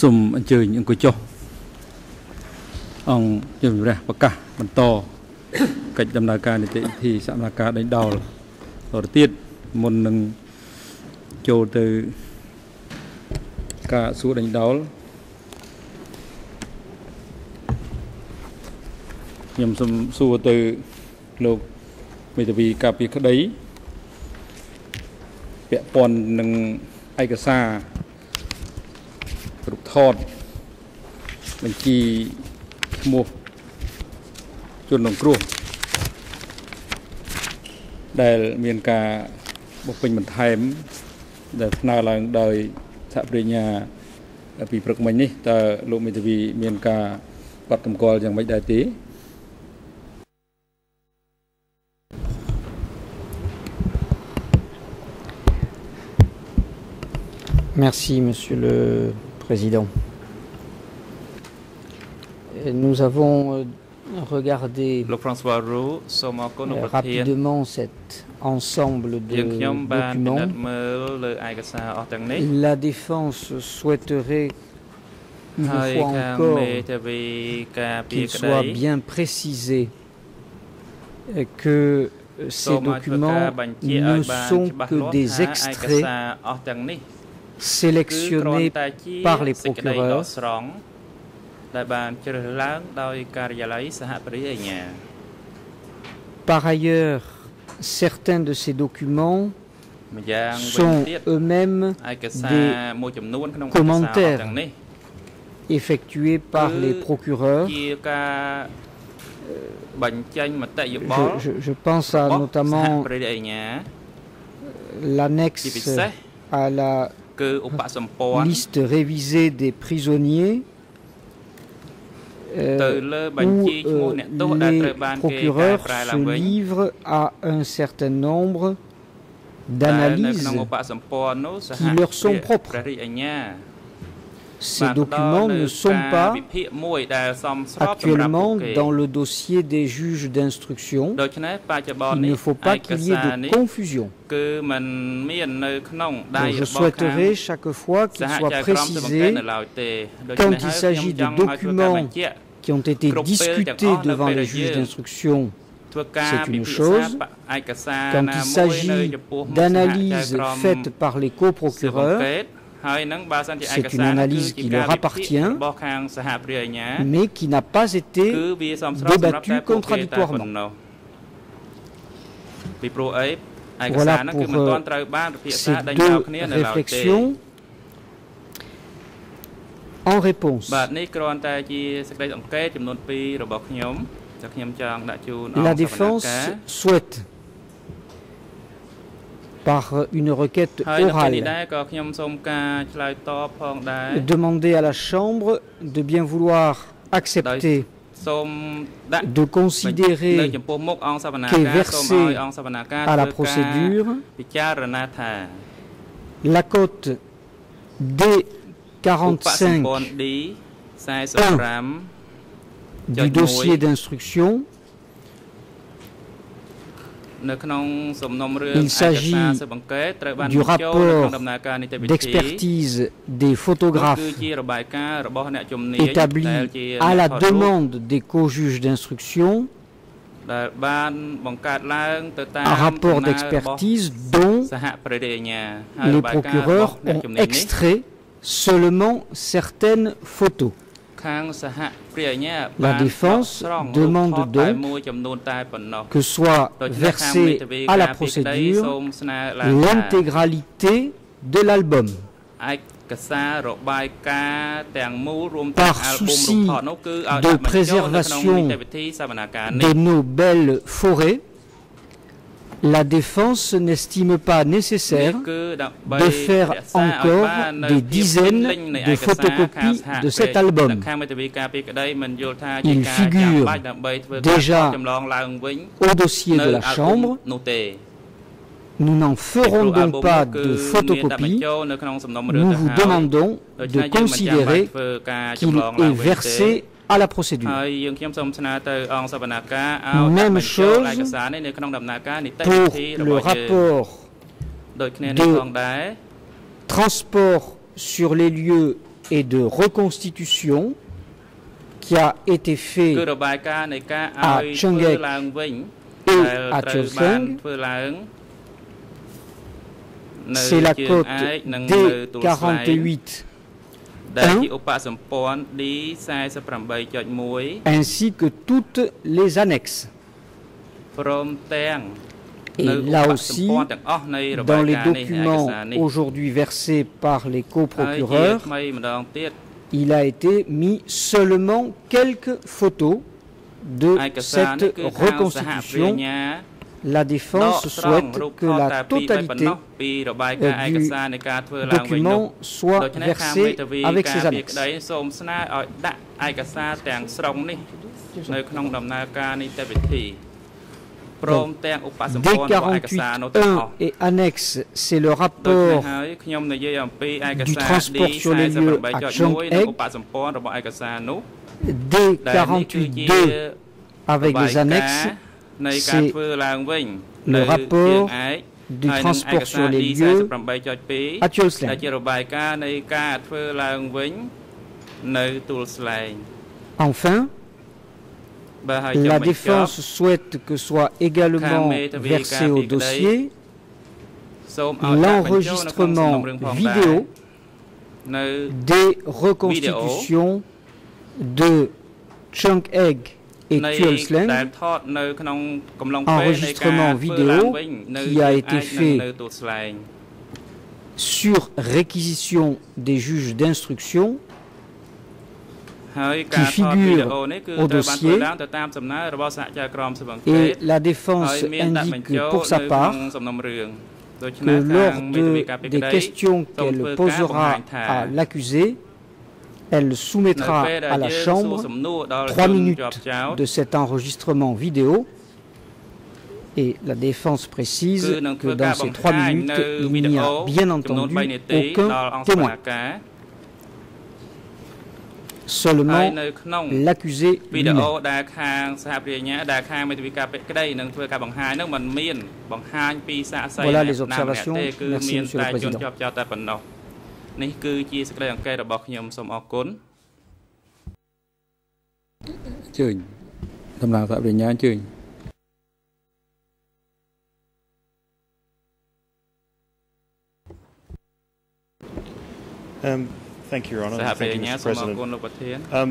សូមអញ្ជើញអង្គចុះអង្គជំរះប្រកាសបន្តកិច្ចដំណើរការនីតិវិធីសកម្មភាពដេញដោលតទៅទៀតមុននឹងចូលទៅការសួរដេញដោលខ្ញុំសូមសួរទៅលោកមេធាវីកាពីក្តីពាក់ព័ន្ធនឹងឯកសារ ថតបញ្ជីឈ្មោះជនរងគ្រោះដែលមានការបំពេញបន្ថែម ដែលស្នើឡើងដោយសហប្រញ្ញាពីព្រឹកមិញនេះតើលោកមេធាវីមានការកត់តម្កល់យ៉ាងម៉េចដែរទេ merci monsieur le Président. Euh, nous avons euh, regardé euh, rapidement cet ensemble de documents. La défense souhaiterait une fois encore qu'il soit bien précisé que ces documents ne sont que des extraits sélectionnés par les procureurs. Par ailleurs, certains de ces documents sont eux-mêmes des commentaires effectués par les procureurs. Euh, je, je, je pense à notamment l'annexe à la ah, liste révisée des prisonniers euh, où euh, les procureurs se livrent à un certain nombre d'analyses qui leur sont propres. Ces documents ne sont pas actuellement dans le dossier des juges d'instruction. Il ne faut pas qu'il y ait de confusion. Donc je souhaiterais chaque fois qu'il soit précisé quand il s'agit de documents qui ont été discutés devant les juges d'instruction. C'est une chose. Quand il s'agit d'analyses faites par les coprocureurs, c'est une analyse qui leur appartient, mais qui n'a pas été débattue contradictoirement. Voilà pour euh, ces deux réflexions. En réponse. La défense souhaite par euh, une requête orale. Demander à la Chambre de bien vouloir accepter de considérer qu'est versée à la procédure. la cote D45 du dossier d'instruction. Il s'agit du rapport d'expertise des photographes établi à la demande des co-juges d'instruction, un rapport d'expertise dont les procureurs ont extrait seulement certaines photos. La défense demande donc que soit versée à la procédure l'intégralité de l'album. Par souci de préservation de nos belles forêts, la défense n'estime pas nécessaire de faire encore des dizaines de photocopies de cet album. Il figure déjà au dossier de la Chambre. Nous n'en ferons donc pas de photocopie. Nous vous demandons de considérer qu'il est versé à la procédure. Même chose pour le rapport de transport sur les lieux et de reconstitution qui a été fait à Chongek et à C'est la cote D48 Hein? ainsi que toutes les annexes. Et là aussi, dans les documents aujourd'hui versés par les coprocureurs, il a été mis seulement quelques photos de cette reconstitution la défense souhaite que la totalité euh, du document soit versée avec ses annexes. Donc, D48.1 et annexe, c'est le rapport du transport sur les lieux à D48.2 avec les annexes, c'est le rapport du transport sur les lieux à Tulslang. Enfin, la défense souhaite que soit également versé au dossier. L'enregistrement vidéo des reconstitutions de Chunk Egg et enregistrement vidéo qui a été fait sur réquisition des juges d'instruction qui figure au dossier et la défense indique pour sa part que lors de, des questions qu'elle posera à l'accusé, elle soumettra à la Chambre trois minutes de cet enregistrement vidéo et la défense précise que dans ces trois minutes, il n'y a bien entendu aucun témoin. Seulement l'accusé lui-même. Voilà les observations. Merci, Monsieur le Président. ជាប់ចោតតែប៉ុណ្ណោះនេះគឺជាសេចក្តីអង្កេតរបស់ខ្ញុំសូមអរគុណអញ្ជើញតំណាងសហវិញ្ញាអញ្ជើញ Um, Thank you, Your Honour. សហ and ព្រា Thank you, ញ្ញា Mr. សូមអរគុណ President. លោកប្រធាន Um,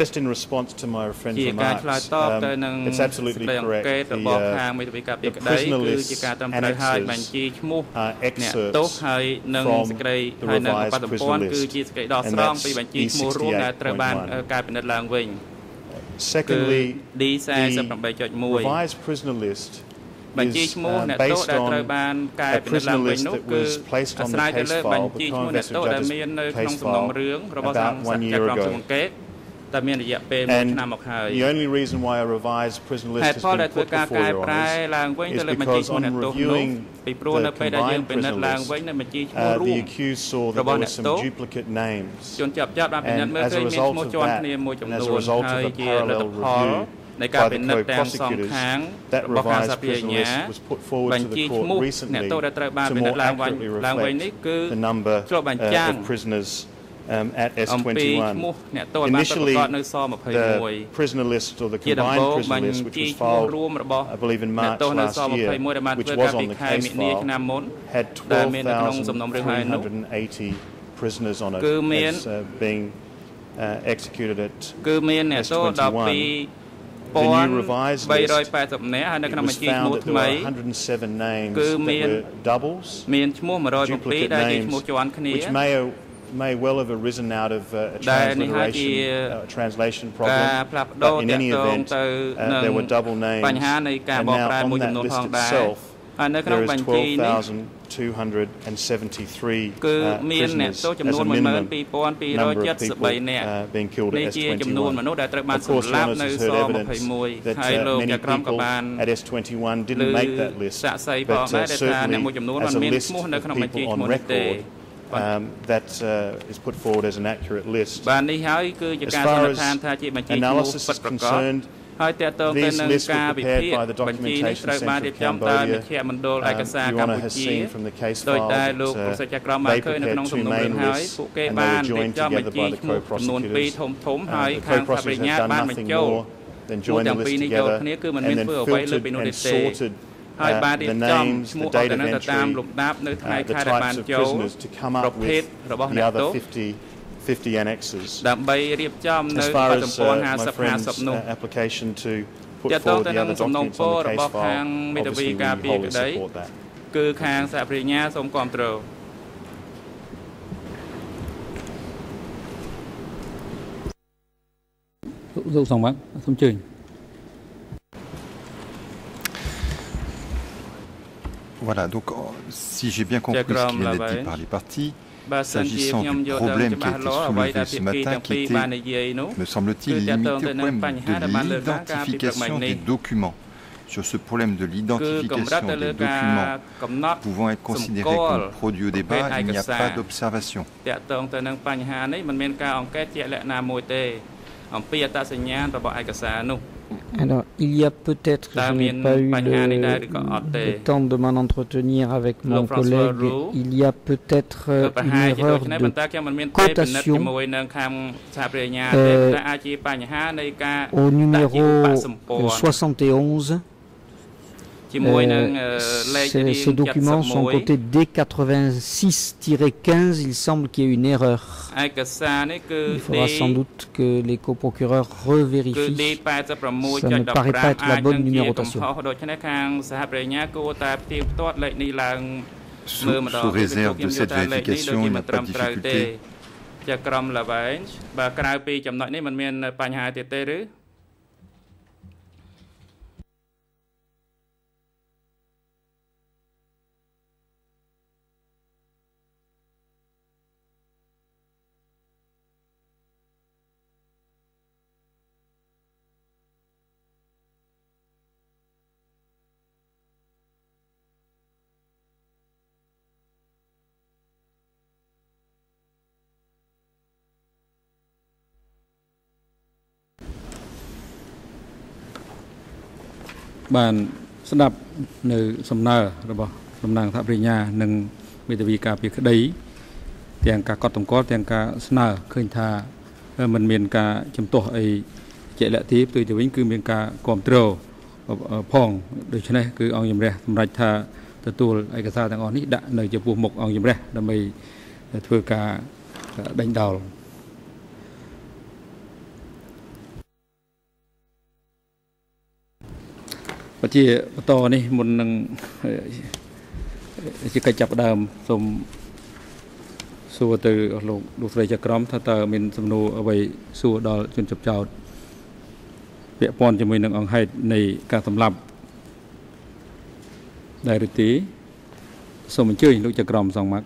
Just in response to my friend's ជាការ remarks, ឆ្លើយតបទៅនឹង um, it's សេច absolutely ក្តីអង្ correct. កេត The របស់ខាង uh, មេធាវីការពារ the ក្តី prisoner គឺ list ជាការត្រឹមត្រូវហើយ annexes បញ្ជីឈ្មោះ are អ្នកទោស excerpts ហើយនឹង from សេចក្តី the ហើយនឹងឧ revised បត្ថម្ភ prisoner គឺជា list. សេចក្តីដក And ស្រង់ that's ពីបញ្ជីឈ្មោះរួមដែលត្រូវបាន E68.1. អឺកែពិនិត្យឡើងវិញ គឺ Secondly, D48.1 revised prisoner list បញ្ជី is ឈ្មោះ uh, អ្នកទោស based ដែលត្រូវ on បានកែ a ពិនិត្យឡើង prisoner វិញ list នោះ that គឺ was placed អា on ស្រ័យ the ទៅ case លើ file, បញ្ជីឈ្មោះ the អ្នកទោស Congress ដែល of មាននៅ Judges ក្នុង case សំណុំ file រឿងរបស់ខាង about សា one ច់ year ក្រម ago. ស៊ើបអង្កេត តែមានរយៈពេល1 And ឆ្នាំមកហើយ the only reason why a revised prisoner ហេ list តុ has ផលដែល been ធ្វើ put ការ before កែ your ប្រែ honours ឡើងវិញ is ទៅលើបញ្ជី because ឈ្មោះ on អ្នកទោសនោះ reviewing ពីព្រោះ the នៅពេលដែលយើង combined ពិនិត្យ prisoner ឡើង list, វិញនៅបញ្ជីឈ្មោះ uh, រួម the accused saw that រ there បង were អ្នក some ទោស duplicate names. ជនជាប់ចោតបានពិនិត្យ And មើល as ឃើ a ញមានឈ្ result មោះ of ជាន់ that, គ្នាមួយចំ and as នួ a ន result ហើ of យ the ជាលទ្ធ parallel ផល review នៃការ by ពិ the និត្យទាំងសង co-prosecutors, ខាង that របស់ខាង revised សាភិ prisoner ញ្ញា list was put forward បញ្ to ជី the ឈ្មោះ court អ្នក recently ទោសដែលត្រូវបាន to ពិនិត្យ more ឡើងវិញ accurately ឡើងវិញនេះ reflect គឺ the number ឆ្លុះបញ្ uh, ចាំង of prisoners um, at S21. Initially, the prisoner list or the combined prisoner list, which was filed, I believe, in March last year, which was on the case file, had 12,380 prisoners on it as uh, being uh, executed at S21. The new revised list, it was found that there were 107 names that were doubles, duplicate names, which may may well have arisen out of uh, aដែលនេះហើយជា transliteration, uh, translation ការ problem. ផ្លាស់ប្ដូរ But in តាក់ any ទង event, ទៅ uh, នឹង there were double names. បញ្ហានៃការបក And now ប្រែ on មួយចំ that នួន list ផងដែរ itself, ហើយនៅក្នុង there is បញ្ជីនេះ 12,273 គឺ uh, មានអ្នក prisoners ទោសចំ as នួន a minimum number of people 12,273នាក់ uh, being killed នេះ at ជាចំនួន S21. មនុស្សដែលត្រូវបាន Of សម្ course, លាប់ Jonas នៅ has ស heard evidence 21 that ហើយ uh, លោក many ចក្រមក៏ people បាន at S21 ឮ didn't make that list. សាកសីផង But ដែរ uh, ដែលថាអ្នកមួយចំនួន certainly មិន as a មាន list ឈ្មោះនៅ of ក្នុងបញ្ជី people ឈ្មោះ on នេះទេ record um, that uh, is put forward as an accurate list. បាទនេះហើយគឺជាការ As ស far ន្និ as ដ្ឋានថាជាបញ្ជីឈ្មោះ Analysis ពិត is ប្រាកដ concerned, ហើយតកតងទៅ These នឹង lists ការ were វិ prepared ភាគ by the បញ្ជីនេះ Documentation ត្រូវបាន Centre រៀ of បចំដោយម Cambodia. ជ្ឈមណ្ឌលឯក Um, សារ Your កម្ Honour ពូ has ជា seen from the case ដោយ file ដែល that លោក uh, ប្រសិទ្ធចក្រមបាន they ឃើញនៅក្នុង prepared សំ two ណុំរឿង main ហើយ lists ពួកគេ and បាន they were រៀប joined ចំបញ្ together ជី by the ឈ្មោះចំនួន co-prosecutors. 2ធំធំ Uh, ហើយ the ខាងសហប្រ co-prosecutors ញ្ញា have បាន done បញ្ nothing ចូល more than ឈ្មោះ join តា the ំងពីរ list នេះយក together គ្នាគឺមិន and មាន then ធ្វើអ្វីលើ filtered ពីនោះទេ and ទេ sorted ហើយ uh, បានរៀ the បចំ names, ឈ្មោះ the អស់ date ទៅ of នឹងទៅតាម entry, លំដាប់នៅថ្ងៃ uh, the ខែដែលបាន types of ចូល prisoners to come ប្រ up ភេទ with របស់ the អ្នក other ទោស 50, 50 annexes. ដើម្បីរៀបចំនៅ As ប far ទ as សម្ព័ន្ធ uh, my 50 friend's 50នោះ uh, application to put ទាក់ទង forward ទៅ the នឹង other សំណុំ documents ពរ on the រ case របស់ខាង file, មេធាវី obviously we ការពារ wholly ក្តី support that. គឺខាងសហប្រញ្ញាសូមគ្រប់គ្រងលោកសង្វាក់សូមអញ្ជើញ Voilà, donc euh, si j'ai bien compris ce qui Diagramme vient d'être là-bas, dit par les parties, បើសិនជា S'agissant ខ្ញុំ du យកដល់ problème ច្បាស់ qui a été លាស់អ្វីដែល soulevé ភាគី ce matin ទាំងពីរ qui était- បាននិយាយនោះ me semble-t-il, Que limité au t'attends problème de ne pas de le faire, car l'identification puis des permanent. documents. Sur ce problème de គឺកម្រិត l'identification ទៅលើ des ការ documents កំណត់ pouvant être considérés Some comme call. produits au débat, il n'y a Avec pas ça. d'observation. តកតងទៅនឹងបញ្ហានេះมันមានការអង្កេតជាក់លាក់ណាមួយទេ អំពីអត្តសញ្ញាណរបស់ឯកសារនោះ Alors, il y a peut-être, je n'ai pas eu le, temps de m'en entretenir avec mon collègue, il y a peut-être euh, une erreur de cotation. Euh, au numéro 71. ជាមួយនឹងអឺ Euh, លេខ ces, រៀង ces documents sont 71 cotés D86-15. Il semble qu'il y ait une erreur. ឯកសារនេះគឺ Il faudra sans doute que les coprocureurs គឺ revérifient. Ça ne paraît pas être la 86.15 bonne អាចនឹងជាកំ numérotation. ហុសដូច្នេះខាងសហប្រញ្បានស្ដាប់នៅសំណើរបស់តំណាងថាប្រញ្ញានិងមេធាវីការពារក្តីទាំងការកត់តម្កល់ទាំងការស្នើឃើញថាมันមានការជំទាស់អីជាក់លាក់ទេផ្ទុយទៅវិញគឺមានការគ្រប់គ្រងផងដូច្នេះគឺអង្គជំរះសម្រេចថាទទួលឯកសារទាំងអស់នេះដាក់នៅចំពោះមុខអង្គជំរះដើម្បីធ្វើការដេញដោល បើជាបន្តនេះមុននឹងអឺជាកិច្ចចាប់ផ្ដើមសូមសួរទៅលោកលោកស្រីចក្រមថាតើមានសំណួរអ្វីសួរដល់ជនជាប់ចោតពាក់ព័ន្ធជាមួយនឹងអង្គហេតុនៃការសម្លាប់ដែរឬទេសូមអញ្ជើញលោកចក្រមសងមក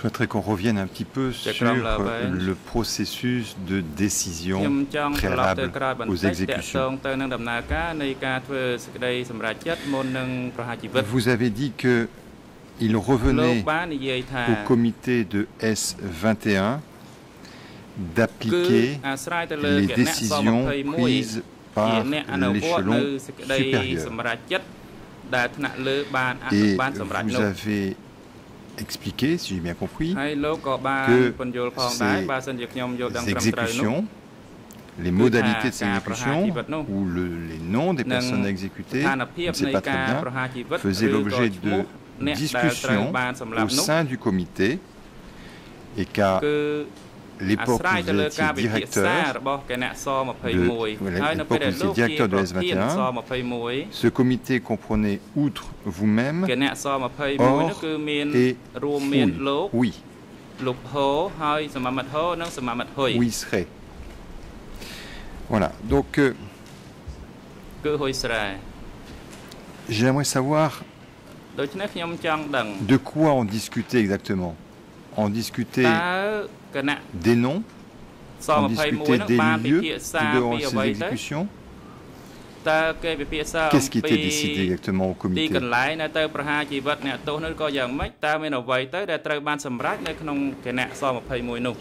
Je souhaiterais qu'on revienne un petit peu sur euh, le processus de décision préalable aux exécutions. Vous avez dit que il revenait au comité de S21 d'appliquer les décisions prises par l'échelon supérieur. Et vous avez expliqué, si j'ai bien compris, que ces exécutions, les modalités de ces exécutions ou les noms des personnes exécutées, je ne sais pas très bien, faisaient l'objet de discussions au sein du comité et qu'à l'époque où vous étiez directeur de, à l'époque vous étiez directeur de S21, ce comité comprenait outre vous-même or et fouille, oui, où il serait. Voilà, donc euh, j'aimerais savoir de quoi on discutait exactement? On discutait គណៈ des noms, ស on 21 discutait នឹង des បានពិ lieux ភាក្សា de ពីអ្វី ces ទៅ exécutions, តើគេពិភាក្សាអំ Qu'est-ce qui ពី était décidé exactement au ទី comité កន្លែងនៅទៅប្រហារជីវិតអ្នកទោសនោះក៏យ៉ាងម៉េចតើមានអ្វីទៅដែលត្រូវបានសម្រេចនៅក្នុងគណៈស21នោះ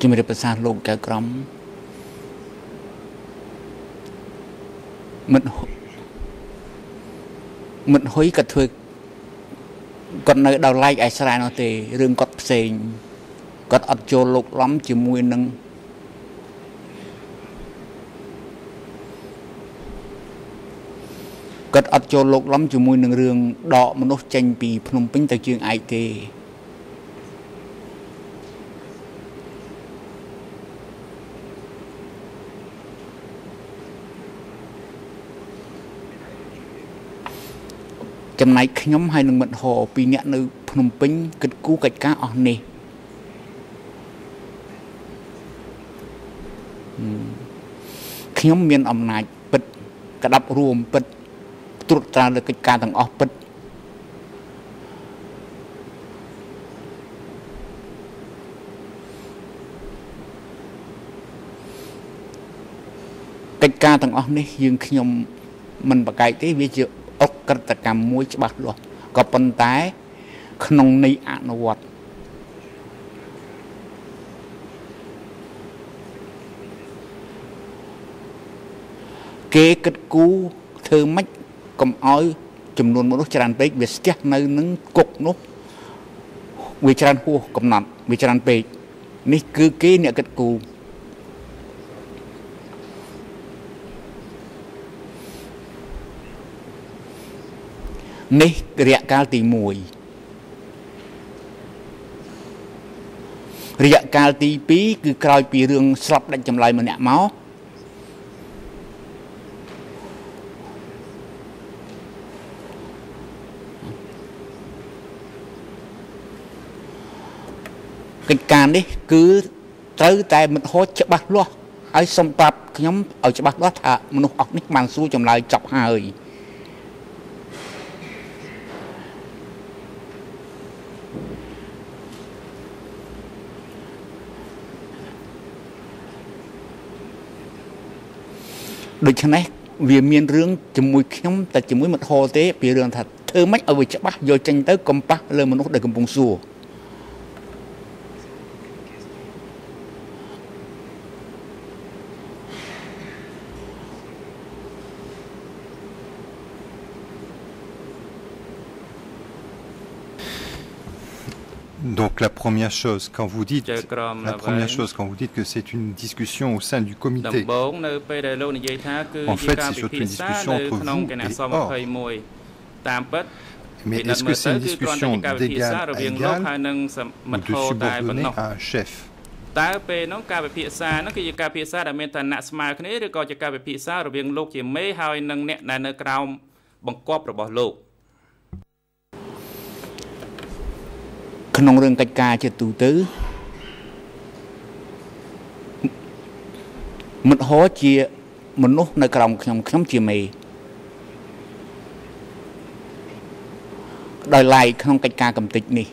ជំរាបប្រសាសន៍លោកចៅក្រមមិត្តហ៊ុមិត្តហ៊ុយគាត់ធ្វើ គាត់នៅដល់ឡែកឯស្រែនោះទេរឿងគាត់ផ្សេងគាត់អត់ចូលលោកឡំជាមួយនឹងគាត់អត់ចូលលោកឡំជាមួយនឹងរឿងដកមនុស្សចេញពីភ្នំពេញទៅជើងឯកទេ ចំណែកខ្ញុំហើយនឹងមិត្តហោពីរនាក់នៅភ្នំពេញគិតគូរកិច្ចការអស់នេះហឹមខ្ញុំមានអំណាចពិតក្តាប់រួមពិតត្រួតត្រាលើកិច្ចការទាំងអស់ពិតកិច្ចការទាំងអស់នេះយើងខ្ញុំមិនប្រកែកទេវាជាអុ កក្រិតកម្មមួយច្បាស់លាស់ក៏ប៉ុន្តែ ក្នុងន័យអនុវត្តគេគិតគូរធ្វើម៉េចកុំឲ្យចំនួនមនុស្សច្រើនពេកវាស្ទះនៅនឹងគុកនោះវាច្រើនហួសកំណត់វាច្រើនពេកនេះគឺគេអ្នកគិតគូរ នេះរយៈកាលទី1រយៈកាលទី2គឺក្រោយពីរឿងស្លាប់ដាច់ចម្លើយម្នាក់មកកិច្ចការនេះគឺត្រូវតែមិត្តហោចច្បាស់លាស់ហើយសូមប្រាប់ខ្ញុំឲ្យច្បាស់លាស់ថាមនុស្សអស់នេះបានសួរចម្លើយចប់ហើយ ដូច្នេះវាមានរឿងជាមួយខ្ញុំតែជាមួយមិត្តហោទេពីរឿងថាធ្វើម៉េចឲ្យវាច្បាស់យកចេញទៅកំប៉ះលើមនុស្សដែលកំពុងសួរ Donc la première chose, quand vous dites, ចៅក្រម la អ្វី première chose, quand vous dites que c'est une discussion au sein du ដំ comité, បូងនៅពេលដែលលោកនិយាយថាគឺ En ជា fait, ការ c'est ពិ surtout ភា une ក្សា discussion នៅ entre ក្នុង vous គណៈ et ស or. 21តាមពិត mais ពីនឹក est-ce មើ que ល c'est ទៅ une គឺគ្រាន់តែ discussion ជាការពិភាក្សា d'égal រ à វាងលោក égal ហើយនឹងស ou មិទ្ធ de ហោតែប៉ុណ្ subordonné ណោះ à un chef តើពេលនោះការពិភាក្សានោះគឺជាការពិភាក្សាដែលមានឋានៈស្មើគ្នាឬក៏ជាការពិភាក្សារវាងលោកជាមេហើយនឹងអ្នកដែលនៅក្រោមបង្គាប់របស់លោក ក្នុងរឿងកិច្ចការជាទូទៅមិត្តហោជាមនុស្សនៅក្រោមខ្ញុំខ្ញុំជាមេដោយឡែកក្នុងកិច្ចការកំតិចនេះ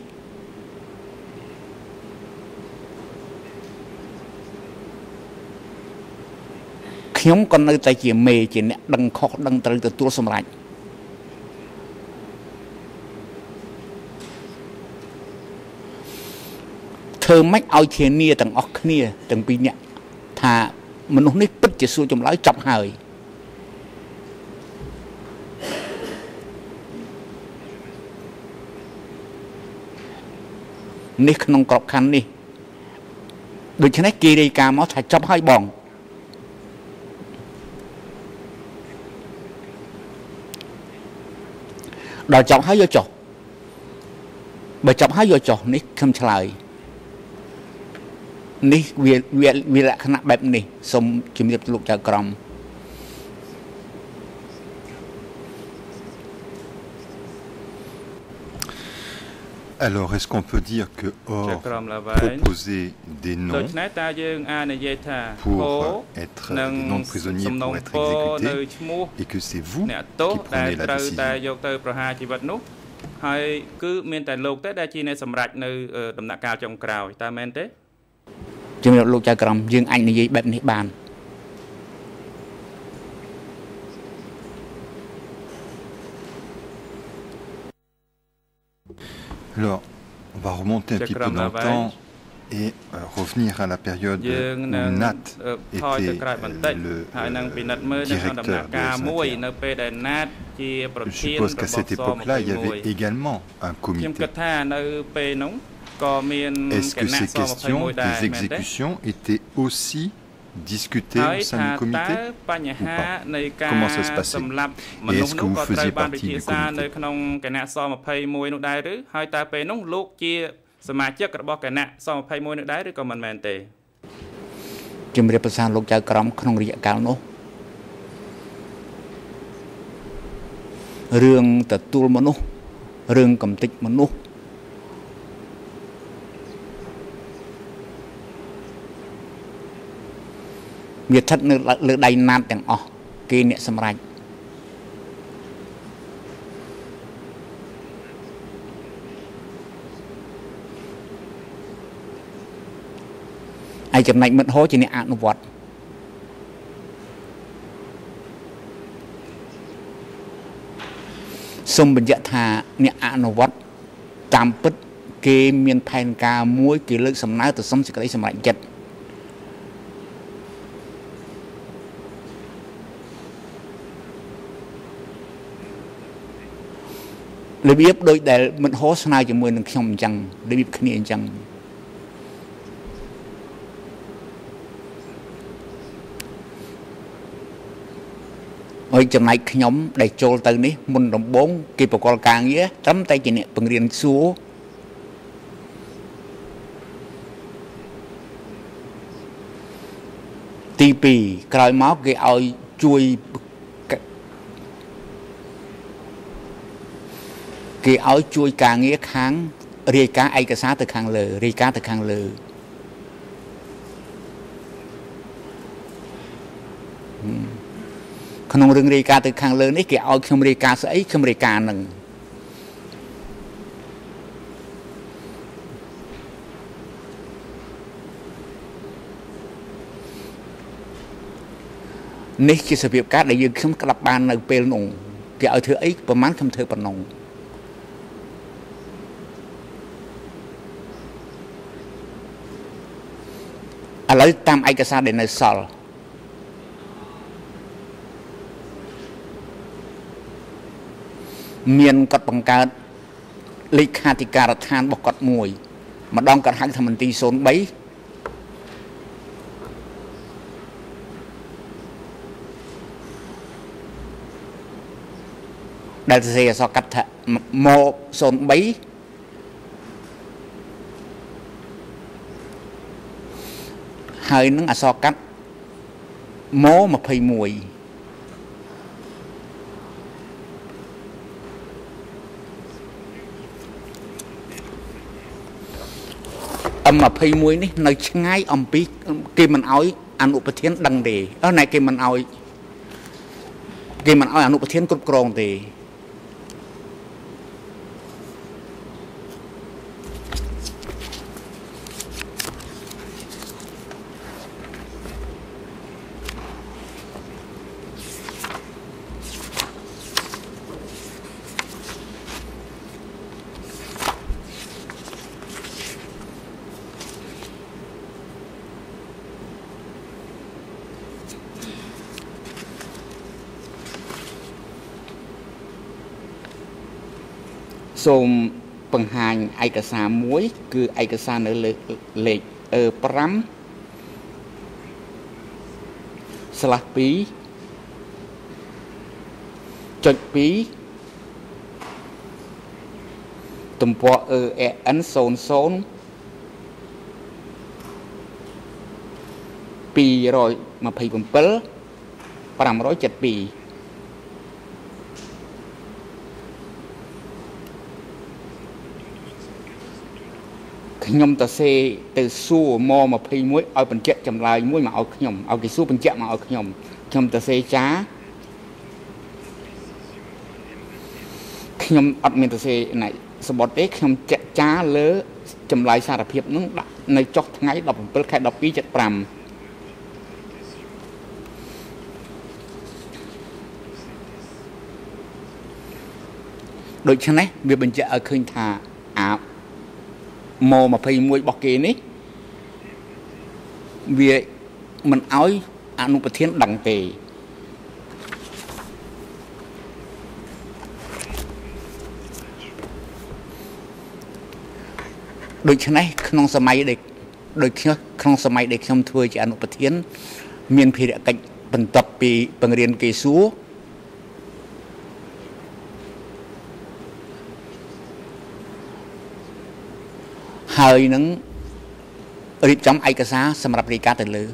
ខ្ញុំក៏នៅតែជាមេជាអ្នកដឹងខុសដឹងត្រូវទទួលសម្រេច ធ្វើម៉េចឲ្យធានាទាំងអស់គ្នាទាំងពីរនាក់ថាមនុស្សនេះពិតជាសួរចម្លើយចប់ហើយនេះក្នុងក្របខ័ណ្ឌនេះដូច្នេះគេរាយការណ៍មកថាចប់ហើយបងដល់ចប់ហើយយកចុះបើចប់ហើយយកចុះនេះខ្ញុំឆ្លើយ នេះវាវាវាលក្ខណៈបែបនេះសូមជំរាបលោកចៅក្រម Alors, est-ce qu'on peut dire que ចៅ Or ក្រមឡើយ proposer des ដូ noms ច្នេះតើយើងអាចនិយាយថា pour ហោ euh, être នឹង des noms de prisonniers សំណង pour être ពរនៅ exécutés ឈ្មោះ et que c'est vous អ្នកទោស qui ដែល prenez la ត្រូវតែ décision យកទៅប្រហារជីវិតនោះហើយគឺមានតែលោកទេដែលជាអ្នកសម្រេចនៅអឺដំណាក់កាលចុងក្រោយតើមែនទេ ជំរាបលោកចៅក្រមយើងអាចនិយាយបែបនេះបាន Alors, on va remonter un petit peu dans le temps et euh, revenir à la période យើង où នឹង Nat ថយទៅ était ក្រោយបន្តិច euh, le ហើយនឹង euh, ពិនិត្យមើលនៅក្នុងដំណាក់ directeur កាល de មួយ Saint-Pierre. នៅពេលដែលណាតជាប្រ Je ធាន suppose រ qu'à ប cette បស époque-là, il y avait 21 également un ខ្ញុំ comité. គិតថានៅពេលនោះក៏មាន Est-ce គ que ណៈ ces ស questions 21ដែរ des មែនទេ exécutions étaient aussi discutées ហើយ au sein ថា du តើ comité បញ្ហានៃការ Comment ça se passait? សម្លាប់ Et មនុស្ស est-ce que នោះ vous ក៏ត្រូវ faisiez បាន partie ពិ du ភាក្សា comité? នៅក្នុងគណៈស21នោះដែរឬហើយតើពេលនោះលោកជាសមាជិករបស់គណៈស21នោះដែរឬក៏មិនមែនទេជំរាបប្រសាលោកចៅក្រមក្នុងរយៈកាលនោះរឿងទទួលមនុស្សរឿងកំតិចមនុស្ស វាស្ថិតនៅលើដៃណាតទាំងអស់គេអ្នកសម្រេចឯចំណែកមិត្តហោជាអ្នកអនុវត្តសូមបញ្ជាក់ថាអ្នកអនុវត្តតាមពិត គេមានផែនការមួយ គេលើកសំណើទៅសុំសេចក្តីសម្រេចចិត្ត របៀបដូចដែលមិត្តហោស្នើជាមួយនឹងខ្ញុំអញ្ចឹងរបៀបគ្នាអញ្ចឹងហើយចំណែកខ្ញុំដែលចូលទៅនេះមុនដំបូងគេបកលការងារត្រឹមតែជាអ្នកបង្រៀនសួរទី2ក្រោយមកគេឲ្យជួយ គេឲ្យជួយការងារខាងរាយការណ៍ឯកសារទៅខាងលើរាយការណ៍ទៅខាងលើក្នុងរឿងរាយការណ៍ទៅខាងលើនេះគេឲ្យខ្ញុំរាយការណ៍ស្អីខ្ញុំរាយការណ៍នឹងនេះជាសភាពការដែលយើងខ្ញុំក្តាប់បាននៅពេលនោះគេឲ្យធ្វើអីប្រហែលខ្ញុំធ្វើប៉ុណ្ណឹង ឥឡូវតាមឯកសារដែលនៅសល់មានគាត់បង្កើតលេខាធិការដ្ឋានរបស់គាត់មួយ ម្ដងគាត់ហៅថាមន្ទីរ03ដែលសរសេរអក្សរកាត់ថាមក03 ហើយនឹងអក្សរកាត់មក21 M21 នេះនៅឆ្ងាយអំពីគេមិនអោយអនុប្រធានដឹងទេអឺណែគេមិនអោយគេមិនអោយអនុប្រធានគ្រប់គ្រងទេសូម បង្ហាញឯកសារមួយ គឺឯកសារនៅលើលេខ5ស្លាស់2ចុច2ទំព័រ EN 00 227 572 ខ្ញុំទៅសេទៅសួរមក21ឲ្យបញ្ជាក់ចម្លើយមួយមកឲ្យខ្ញុំឲ្យគេសួរបញ្ជាក់មកឲ្យខ្ញុំខ្ញុំទៅសេចាខខ្ញុំអត់មានទៅសេណៃសបុតទេខ្ញុំចាក់ចាលើចម្លើយសារភាពនឹងដាក់នៅចុះថ្ងៃ17ខែ12 75ដូច្នេះវាបញ្ជាក់ឲ្យឃើញថាអា ម៉21របស់គេនេះវាមិនអោយអនុប្រធានដឹងទេដូច្នេះក្នុងសម័យដែលដូចខ្ញុំក្នុងសម័យដែលខ្ញុំធ្វើជាអនុប្រធាន មានភារកិច្ចបន្ទាប់ពីបង្រៀនគេសួរ ហើយនឹងរៀបចំឯកសារសម្រាប់រាយការណ៍ទៅលើ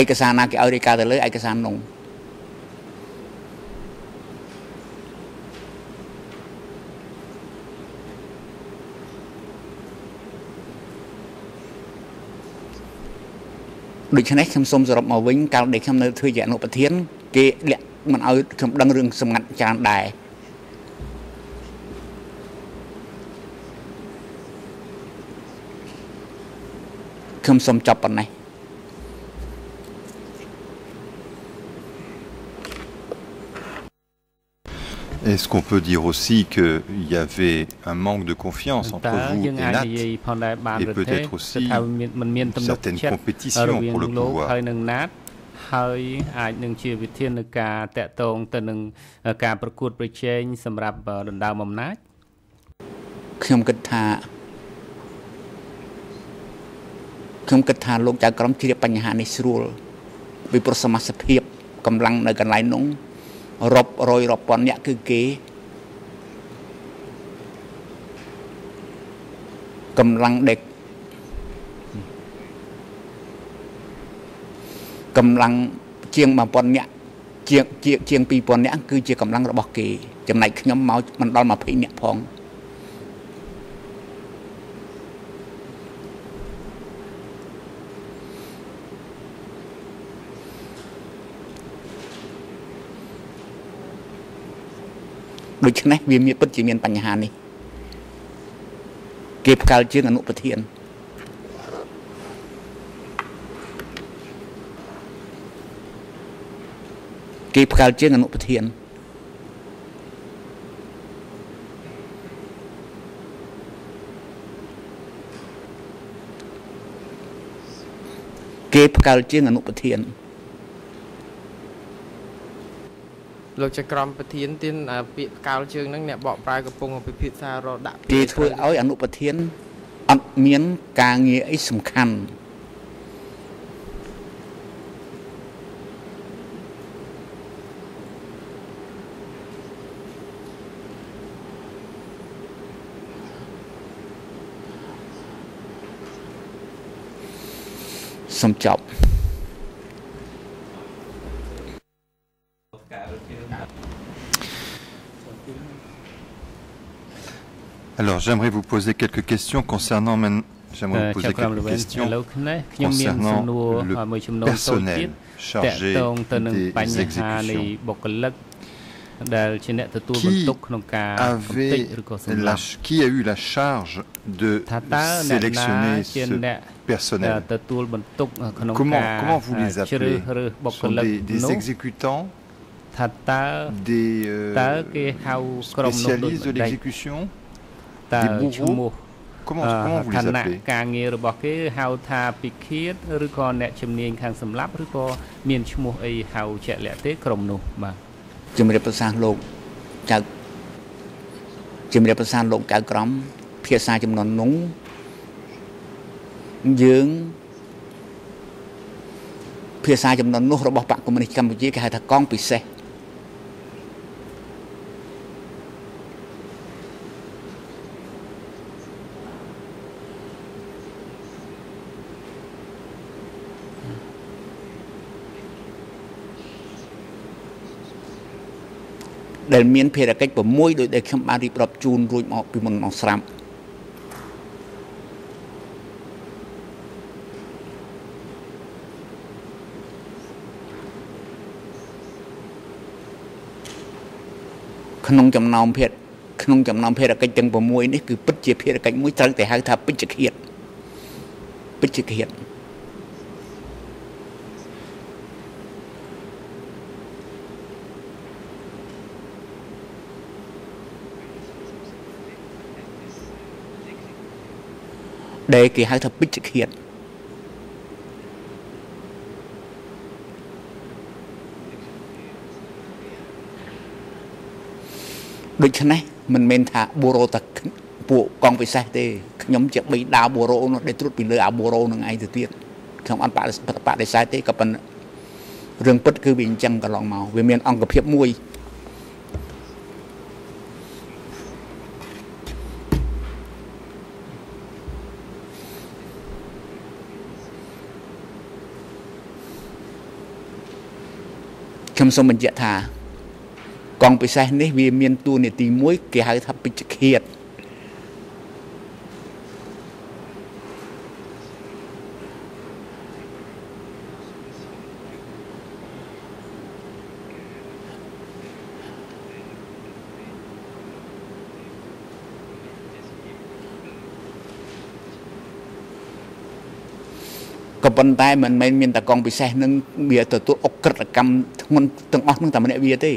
ឯកសារណាគេឲ្យរាយការណ៍ទៅលើឯកសារនោះដូច្នេះខ្ញុំសូមសរុបមកវិញកាលដែលខ្ញុំនៅធ្វើជាអនុប្រធាន គេលាក់មិនឲ្យខ្ញុំដឹងរឿងសម្ងាត់ច្រើនដែរ ខ្ញុំសូមចប់ប៉ុណ្ណេះ Est-ce qu'on peut dire aussi qu'il y avait un manque de confiance entre តើ vous យើង et អាច Nat និយាយផងដែរបាន et ឬទេ peut-être aussi ថាមានមិនមានទំនុក certaines ចិត្ត compétitions រវាង pour le លោក pouvoir ហើយនឹងណាតហើយអាចនឹងជាវិធាននៃការតាក់ទងទៅនឹងការប្រកួតប្រជែងសម្រាប់ដណ្ដើមអំណាចខ្ញុំគិតថា ខ្ញុំគិតថាលោកចៅក្រមជ្រាបបញ្ហានេះស្រួលពីប្រសមាសភាពកម្លាំងនៅកន្លែងនោះរាប់រយរាប់ពាន់អ្នកគឺគេកម្លាំងដេកកម្លាំងជាង1000នាក់ជាងជាងជាង2000នាក់គឺជាកម្លាំងរបស់គេចំណែកខ្ញុំមកមិនដល់20នាក់ផង ដូច្នេះវាមានពិតជាមានបញ្ហានេះគេផ្កាល់ជើងអនុប្រធានគេផ្កាល់ជើងអនុប្រធានគេផ្កាល់ជើងអនុប្រធាន លោកចក្រមប្រធានទានអាពាក្យផ្កាលជើងហ្នឹងអ្នកបកប្រែកំពុងពិភាក្សាររដាក់ពាក្យគេធ្វើឲ្យអនុប្រធានអត់មានការងារអីសំខាន់សំចប់ Alors, j'aimerais vous poser quelques questions concernant. J'aimerais vous poser quelques questions concernant le personnel chargé des exécutions. Qui, avait la, qui a eu la charge de sélectionner ce personnel? comment, comment vous les appelez? Ce sont des, des exécutants? Des euh, spécialistes de l'exécution? តើ des bourreaux ឈ្មោះ Comment, comment vous ឋា les នៈ appelez ការងាររបស់គេហៅថាពិឃាតឬក៏អ្នកជំនាញខាងសម្លាប់ឬក៏មានឈ្មោះអីហៅជាក់លាក់ទេក្រុមនោះបាទជំរាបប្រសាសន៍លោកចៅជំរាបប្រសាសន៍លោកចៅក្រមភាសាចំនួននោះយើងភាសាចំនួននោះរបស់បកកុម្មុយនីសកម្ពុជាគេហៅថាកងពិសេស ដែលមានភារកិច្ច6ដោយដែលខ្ញុំបានរៀបរាប់ជូនរួចមកពីមុនមកស្រាប់ក្នុងចំណោមភារក្នុងចំណោមភារកិច្ចទាំង6នេះគឺពិតជាភារកិច្ចមួយត្រូវតែហៅថាពេជ្ឈឃាតពេជ្ឈឃាត ដែលគេហៅថាពេជ្ជឃាតដូច្នេះមិនមែនថាបូរ៉ូតែពួកកងពិសេសទេខ្ញុំជាបីដាវបូរ៉ូនោះដែលត្រួតពីលើអាបូរ៉ូនឹងឯងទៅទៀតខ្ញុំអត់បដបដិសេធទេក៏ប៉ុន្តែរឿងពិតគឺវាអញ្ចឹងកន្លងមកវាមានអង្គភាពមួយ ខ្ញុំសូមបញ្ជាក់ថា កងពិសេសនេះវាមានតួនាទីមួយ គេហៅថាពេជ្ជឃាត ក៏ប៉ុន្តែមិនមែនមានតែកងពិសេសនឹងវាទទួលអក្រិតកម្មធ្ងន់ទាំងអស់នឹងតែម្នាក់វាទេ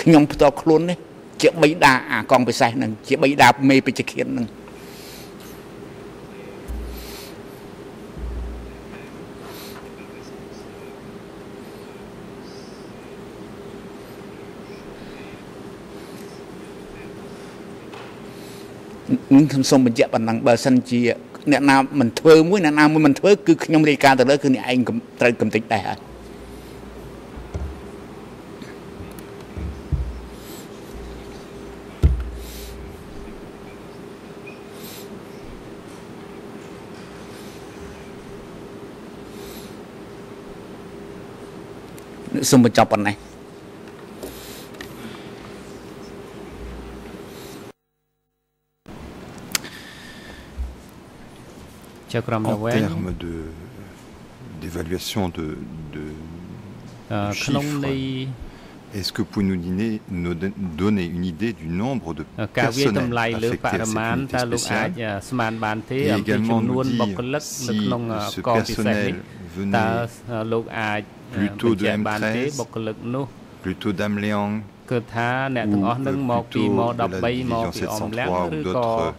ខ្ញុំផ្ទាល់ខ្លួននេះជាបៃតាអាកងពិសេសនឹងជាបៃតាមេពេជ្ជឃាតនឹងខ្ញុំសូមបញ្ជាក់ប៉ុណ្ណឹងបើសិនជា អ្នកណាមិនធ្វើមួយអ្នកណាមួយមិនធ្វើគឺខ្ញុំរាយការណ៍ទៅលើគឺអ្នកឯងត្រូវកំតិចដែរហើយសូមបញ្ចប់ប៉ុណ្ណេះ en termes d'évaluation de, de, de, chiffres, est-ce que vous nous donner, nous donner une idée du nombre de personnels affectés à cette unité spéciale et également nous dire si ce personnel venait plutôt de M13, plutôt d'Amléang ou plutôt de la division 703 ou d'autres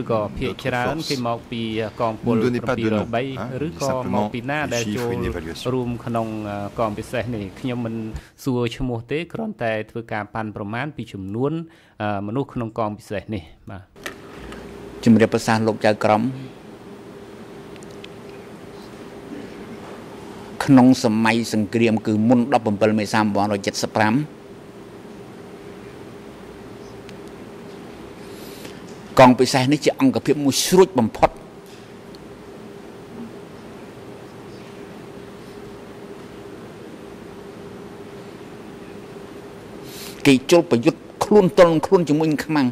ឬក៏ភាគច្រើនគេមកពីកងពល Ne donnez pas de nom, 703 hein, ឬ dis ក៏មក simplement ពីណា des ដែល chiffres, ចូល une évaluation. រួមក្នុងកងពិសេសនេះខ្ញុំមិនសួរឈ្មោះទេគ្រាន់តែធ្វើការប៉ាន់ប្រមាណពីចំនួនមនុស្សក្នុងកងពិសេសនេះបាទជំរាបប្រសាសន៍លោកចៅក្រមក្នុងសម័យសង្គ្រាមគឺមុន17មេសា1975 កងពិសេសនេះជាអង្គភាពមួយស្រួចបំផុតគេជលប្រយុទ្ធខ្លួនទល់នឹងខ្លួនជាមួយនឹងខ្មាំង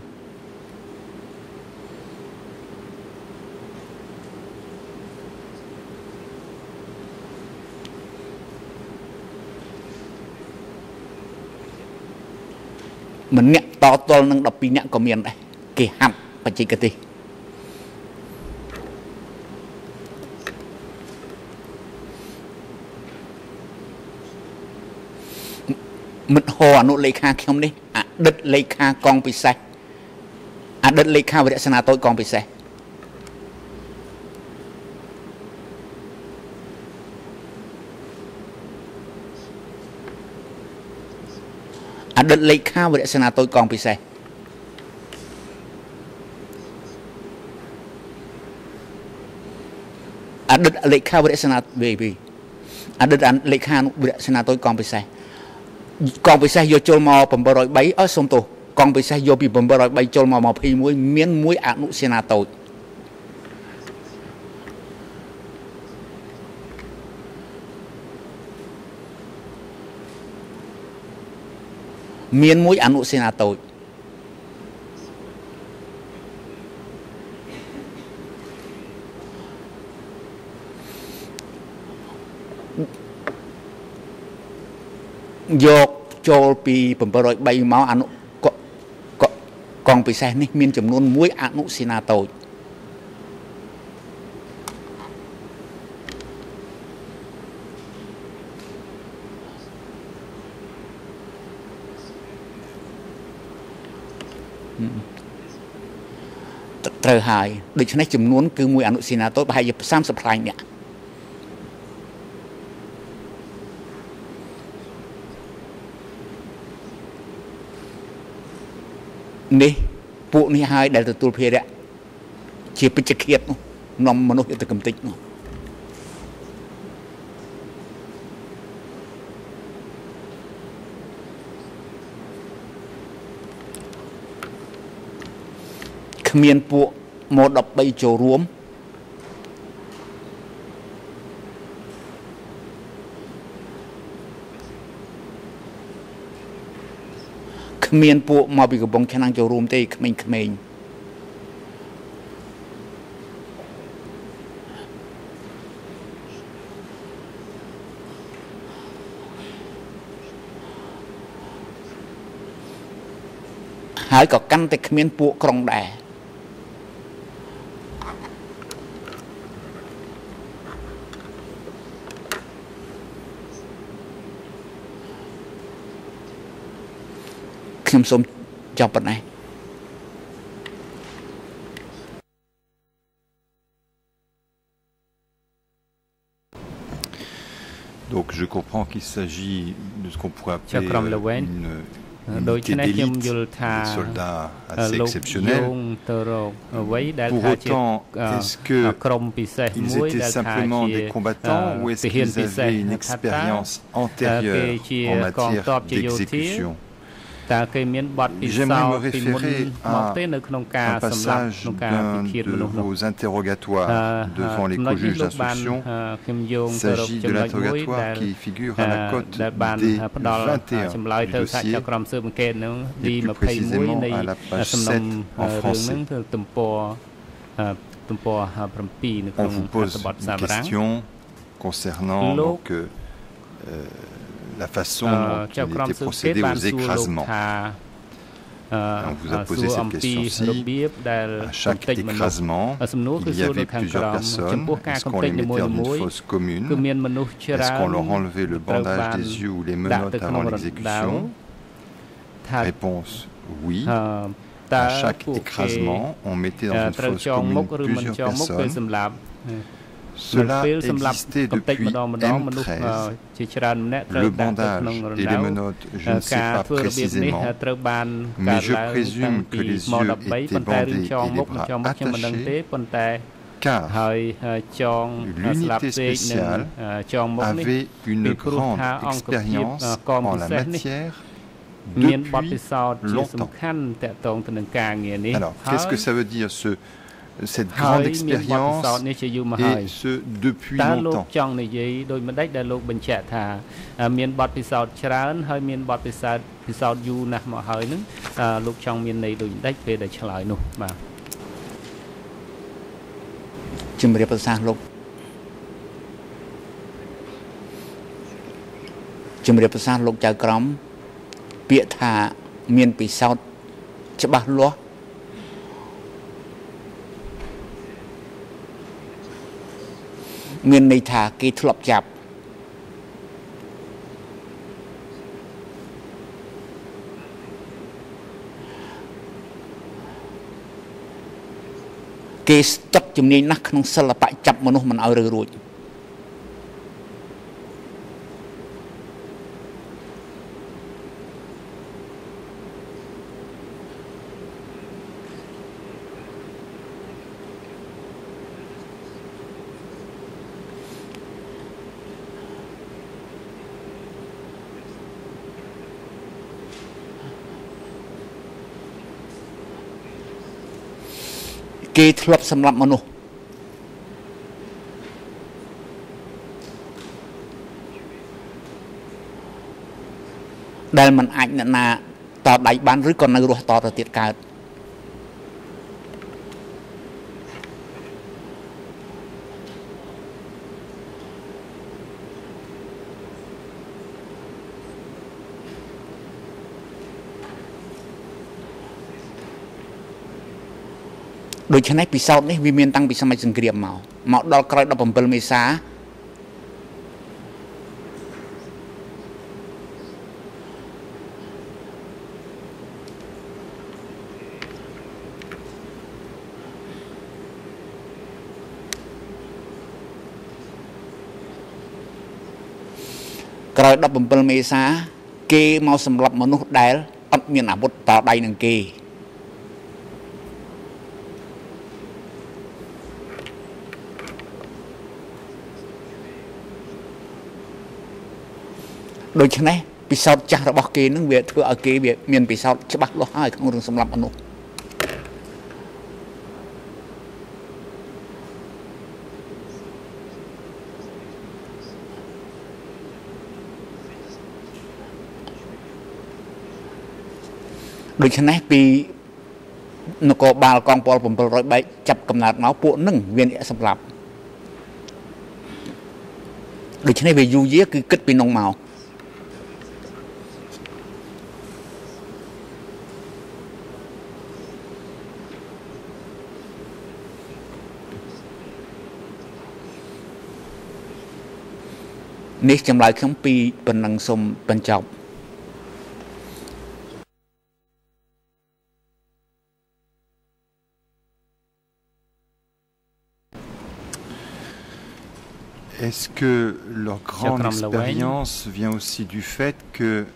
ម្នាក់តតល់នឹង12នាក់ក៏មានដែរគេហាត់ បច្ចេកទេសមិត្តហោអនុលេខាខ្ញុំនេះអតីតលេខាកងពិសេសអតីតលេខាវិរៈសេនាតូចកងពិសេសអតីតលេខាវិរៈសេនាតូចកងពិសេស អតីតលេខាវិរៈសេនាវេវីអតីតលេខាវិរៈសេនាតូចកងពិសេសកងពិសេសយកចូលមក703អើសុំទោសកងពិសេសយកពី703ចូលមក21មានមួយអនុសេនាតូចមានមួយអនុសេនាតូច យកចូលពី703មកអនុកងពិសេសនេះមានចំនួន1អនុសេនាតូចត្រូវហើយដូច្នេះចំនួនគឺមួយអនុសេនាតូចប្រហែលជា30ផ្លាញអ្នក នេះពួកនេះហើយដែលទទួលភារៈជាពេជ្ជឃាតនោះនាំមនុស្សទៅកំតិចនោះគ្មានពួកម៉ូ13ចូលរួម គ្មានពួកមកពីកំពង់ឆ្នាំងចូលរួមទេក្មេងៗហើយក៏កាន់តែគ្មានពួកក្រុងដែរ ខ្ញុំសូមចប់ប៉ុណ្ណេះ Donc je comprends qu'il s'agit de ce qu'on pourrait appeler Chakram euh, Lewen. une ដូ unité ច្នេះខ្ញុំយល់ d'élite, ថា des soldats អឺ assez លោក exceptionnels. យោងទៅរកអ្វីដែល Pour ថាជា autant, អឺ est-ce que ក្រុមពិសេស Ils មួយ étaient ដែលថា simplement ជា des combattants ou est-ce ទាហាន qu'ils ពិសេស avaient une ថាតើ expérience គេ antérieure ជា en កង matière ទ័ពជាយោធា d'exécution J'aimerais me référer à un passage d'un de vos interrogatoires devant les co-juges d'instruction. Il s'agit de l'interrogatoire qui figure à la cote des 21 du dossier, et plus précisément à la page 7 en français. On vous pose une question concernant donc, euh, euh la façon dont il était procédé aux écrasements. On vous a posé cette question-ci. À chaque écrasement, il y avait plusieurs personnes. Est-ce qu'on les mettait dans une fosse commune? Est-ce qu'on leur enlevait le bandage des yeux ou les menottes avant l'exécution? Réponse oui. À chaque écrasement, on mettait dans une fosse commune plusieurs personnes. Cela existait depuis M13. Le bandage et les menottes, je ne sais pas précisément, mais je présume que les yeux étaient bandés et les bras attachés, car l'unité spéciale avait une grande expérience en la matière depuis longtemps. Alors, qu'est-ce que ça veut dire ce cette ហើយ grande មានបទពិសោធន៍ expérience នេះជាយូរមកហើយ et ce depuis តើលោក longtemps ចង់និយាយដោយមិនដេចដែលលោកបញ្ជាក់ថាអឺមានបទពិសោធន៍ច្រើនហើយមានបទពិសោធន៍ពិសោធន៍យូរណាស់មកហើយនឹងអឺលោកចង់មានន័យដូចមិនដេចពេលដែលឆ្លើយនោះបាទជំរាបប្រសាសន៍លោកជំរាបប្រសាសន៍លោកចៅក្រមពាក្យថាមានពិសោធន៍ច្បាស់លាស់ មានន័យថាគេធ្លាប់ចាប់គេស្ទាត់ជំនាញណាស់ក្នុងសិល្បៈចាប់មនុស្សមិនឲ្យរើរួចគេ ធ្លាប់សម្លាប់មនុស្សដែលมันអាចអ្នកណាតដៃបានឬក៏នៅរស់តទៅទៀតកើត ដូច្នេះពិសោធន៍នេះវាមានតាំងពីសម័យសង្គ្រាមមកមកដល់ក្រោយ17មេសាក្រោយ17មេសា គេមកសម្លាប់មនុស្សដែលអត់មានអាវុធតដៃនឹងគេ ដូច្នេះពិសោធន៍ចាស់របស់គេនឹងវាធ្វើឲ្យគេវាមានពិសោធន៍ច្បាស់លាស់ហើយក្នុងរឿងសម្លាប់មនុស្សដូច្នេះពីនគរបាលកងពល700បែកចាប់កំណើតមកពួកនឹងវាសម្លាប់ដូច្នេះវាយូរយាគឺគិតពីនងមក នេះចម្លើយខ្ញុំពីប៉ុណ្ណឹងសូមបញ្ចប់ Est-ce que leur grande expérience vient aussi du fait que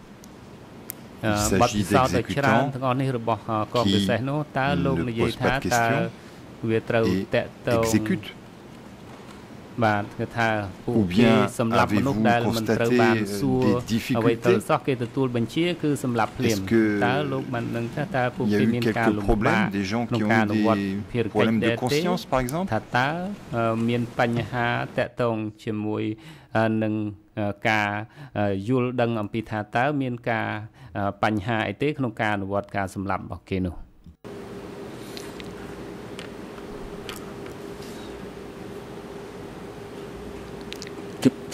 il s'agit d'exécutants qui ne posent pas de questions et exécutent បាទគឺថាពួកគេសម្រាប់មនុស្សដែលមិនត្រូវបានសួរអ្វីទៅសោះគេទទួលបញ្ជាគឺសម្រាប់ភ្លាមតើលោកបានដឹងថាតើពួកគេមានការលំបាកក្នុងការអនុវត្តភារកិច្ចដែរទេថាតើមានបញ្ហាតកតងជាមួយនឹងការយល់ដឹងអំពីថាតើមានការបញ្ហាអីទេក្នុងការអនុវត្តការសម្លាប់របស់គេនោះ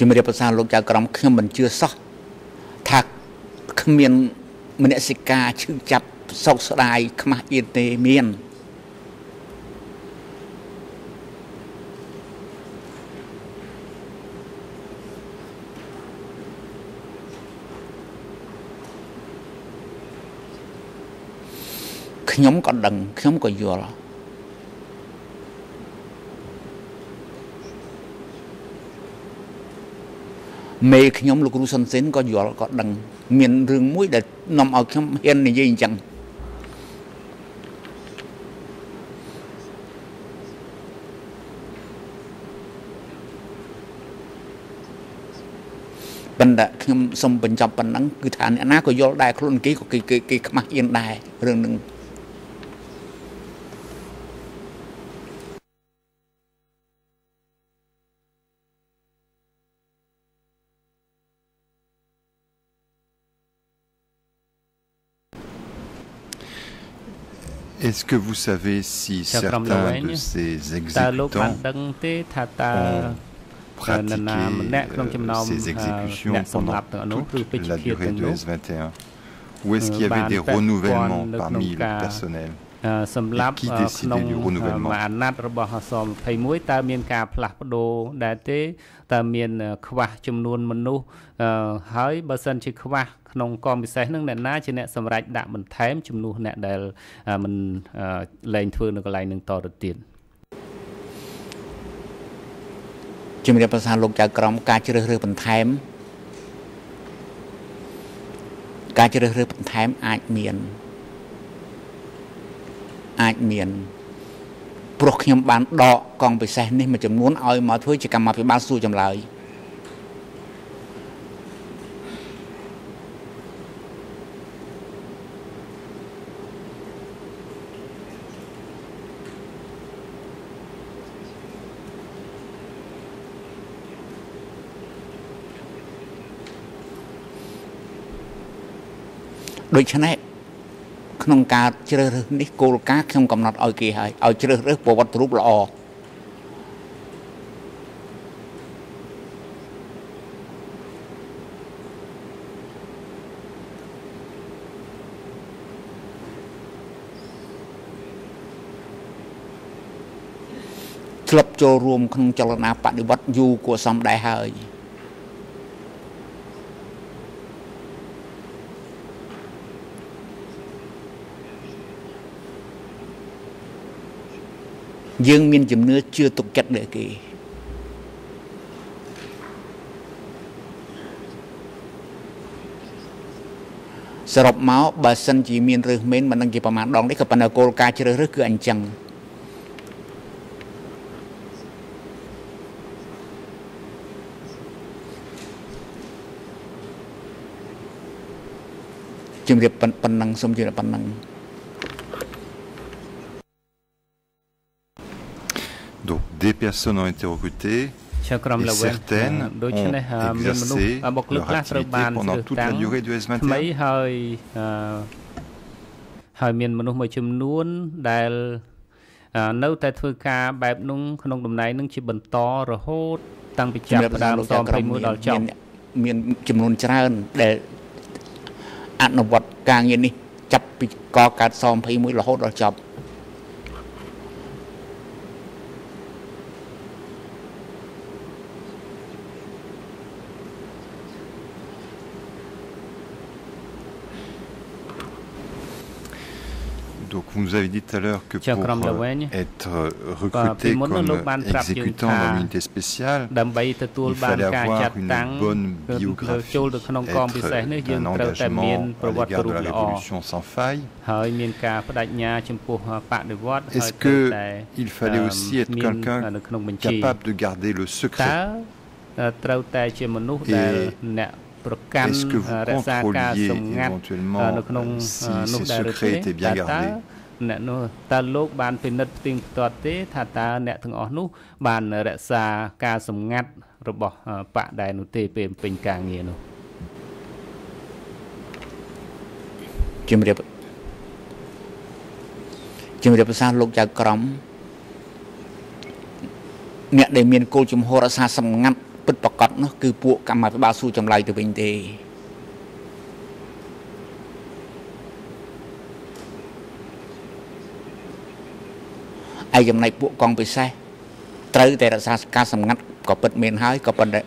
ជំរាបប្រសាលោកចៅក្រមខ្ញុំមិនជឿសោះថាគ្មានមនសិការឈឺចាប់សោកស្ដាយខ្មាស់អៀនទេមានខ្ញុំក៏ដឹងខ្ញុំក៏យល់ មេខ្ញុំលោកគ្រូសុនសិនក៏យល់ក៏ដឹង មានរឿងមួយដែលនាំឲ្យខ្ញុំហ៊ាននិយាយអញ្ចឹងប៉ុន្តែខ្ញុំសូមបញ្ចប់ប៉ុណ្ណឹងគឺថាអ្នកណាក៏យល់ដែរខ្លួនគេក៏គេគេខ្មាស់អៀនដែររឿងនឹង Est-ce que vous savez si certains de ces exécutants ont pratiqué ces exécutions pendant toute la durée de S21 Ou est-ce qu'il y avait des renouvellements parmi le personnel សម្រាប់ក្នុងអាណត្តិរបស់អស21តើមានការផ្លាស់ប្ដូរដែរទេតើមានខ្វះចំនួនមនុស្សហើយបើសិនជាខ្វះ ក្នុងកមពិសេសនឹងអ្នកណាជាអ្នកសម្រេចដាក់បន្ថែមចំនួនអ្នកដែលមិនលែងធ្វើនៅកន្លែងនឹងតទៅទៀតជំរាបប្រសាលោកចៅក្រមការជ្រើសរើសបន្ថែមការជ្រើសរើសបន្ថែមអាចមានអាចមានព្រោះខ្ញុំបានដកកងពិសេសនេះមួយចំនួនឲ្យមកធ្វើជាកម្មវិបាលសួរចម្លើយ ដូច្នេះក្នុងការជ្រើសរើសនេះគោលការណ៍ខ្ញុំកំណត់ឲ្យគេហើយឲ្យជ្រើសរើសប្រវត្តិរូបល្អចូលរួមក្នុងចលនាបដិវត្តយូរគួរសមដែរហើយ យើងមានជំនឿជឿទុកចិត្តលើគេសរុបមកបើសិនជាមានរើសមែនមិនដឹងជាប្រមាណដងនេះក៏ប៉ុន្តែគោលការណ៍ជ្រើសរើសគឺអញ្ចឹងជំរាបប៉ុណ្ណឹងសូមជម្រាបប៉ុណ្ណឹង Donc des personnes ont été recrutées ជាក្រុមល្វែងដូច្នេះមានមនុស្សបុគ្គលិកខ្លះត្រូវបានជ្រើសតាំងថ្មីហើយហើយមានមនុស្សមួយចំនួនដែលនៅតែធ្វើការបែបនោះក្នុងតំណែងនឹងជាបន្តរហូត តាំងពីចាប់ផ្ដើមស21ដល់ចប់មានចំនួនច្រើនដែលអនុវត្តការងារនេះចាប់ពីកកើតស21រហូតដល់ចប់ vous nous avez dit tout à l'heure que pour euh, être euh, recruté comme exécutant dans l'unité spéciale, il fallait avoir une bonne biographie, être un engagement à l'égard de la révolution sans faille. Est-ce qu'il fallait aussi être quelqu'un capable de garder le secret? Et est-ce que vous contrôliez éventuellement euh, si ces secrets étaient bien gardés? ងាត់នៅក្នុងនោះដែរឬទេតើអ្នកនោះតើលោកបានពិនិត្យផ្ទៀងផ្ទាត់ទេ ថាតើអ្នកទាំងអស់នោះ បានរក្សាការសម្ងាត់របស់បកដែរនោះទេពេលពេញការងារនោះជំរាបជំរាបប្រសាលោកចៅក្រមអ្នកដែលមានគោលជំហររក្សាសម្ងាត់ពិតប្រកបនោះគឺពួកកម្មាភិបាលសួរចម្លើយទៅវិញទេ ឯចំណែកពួកកងពិសេសត្រូវតែរក្សាការសម្ងាត់ក៏ពិតមានហើយក៏ប៉ុន្តែ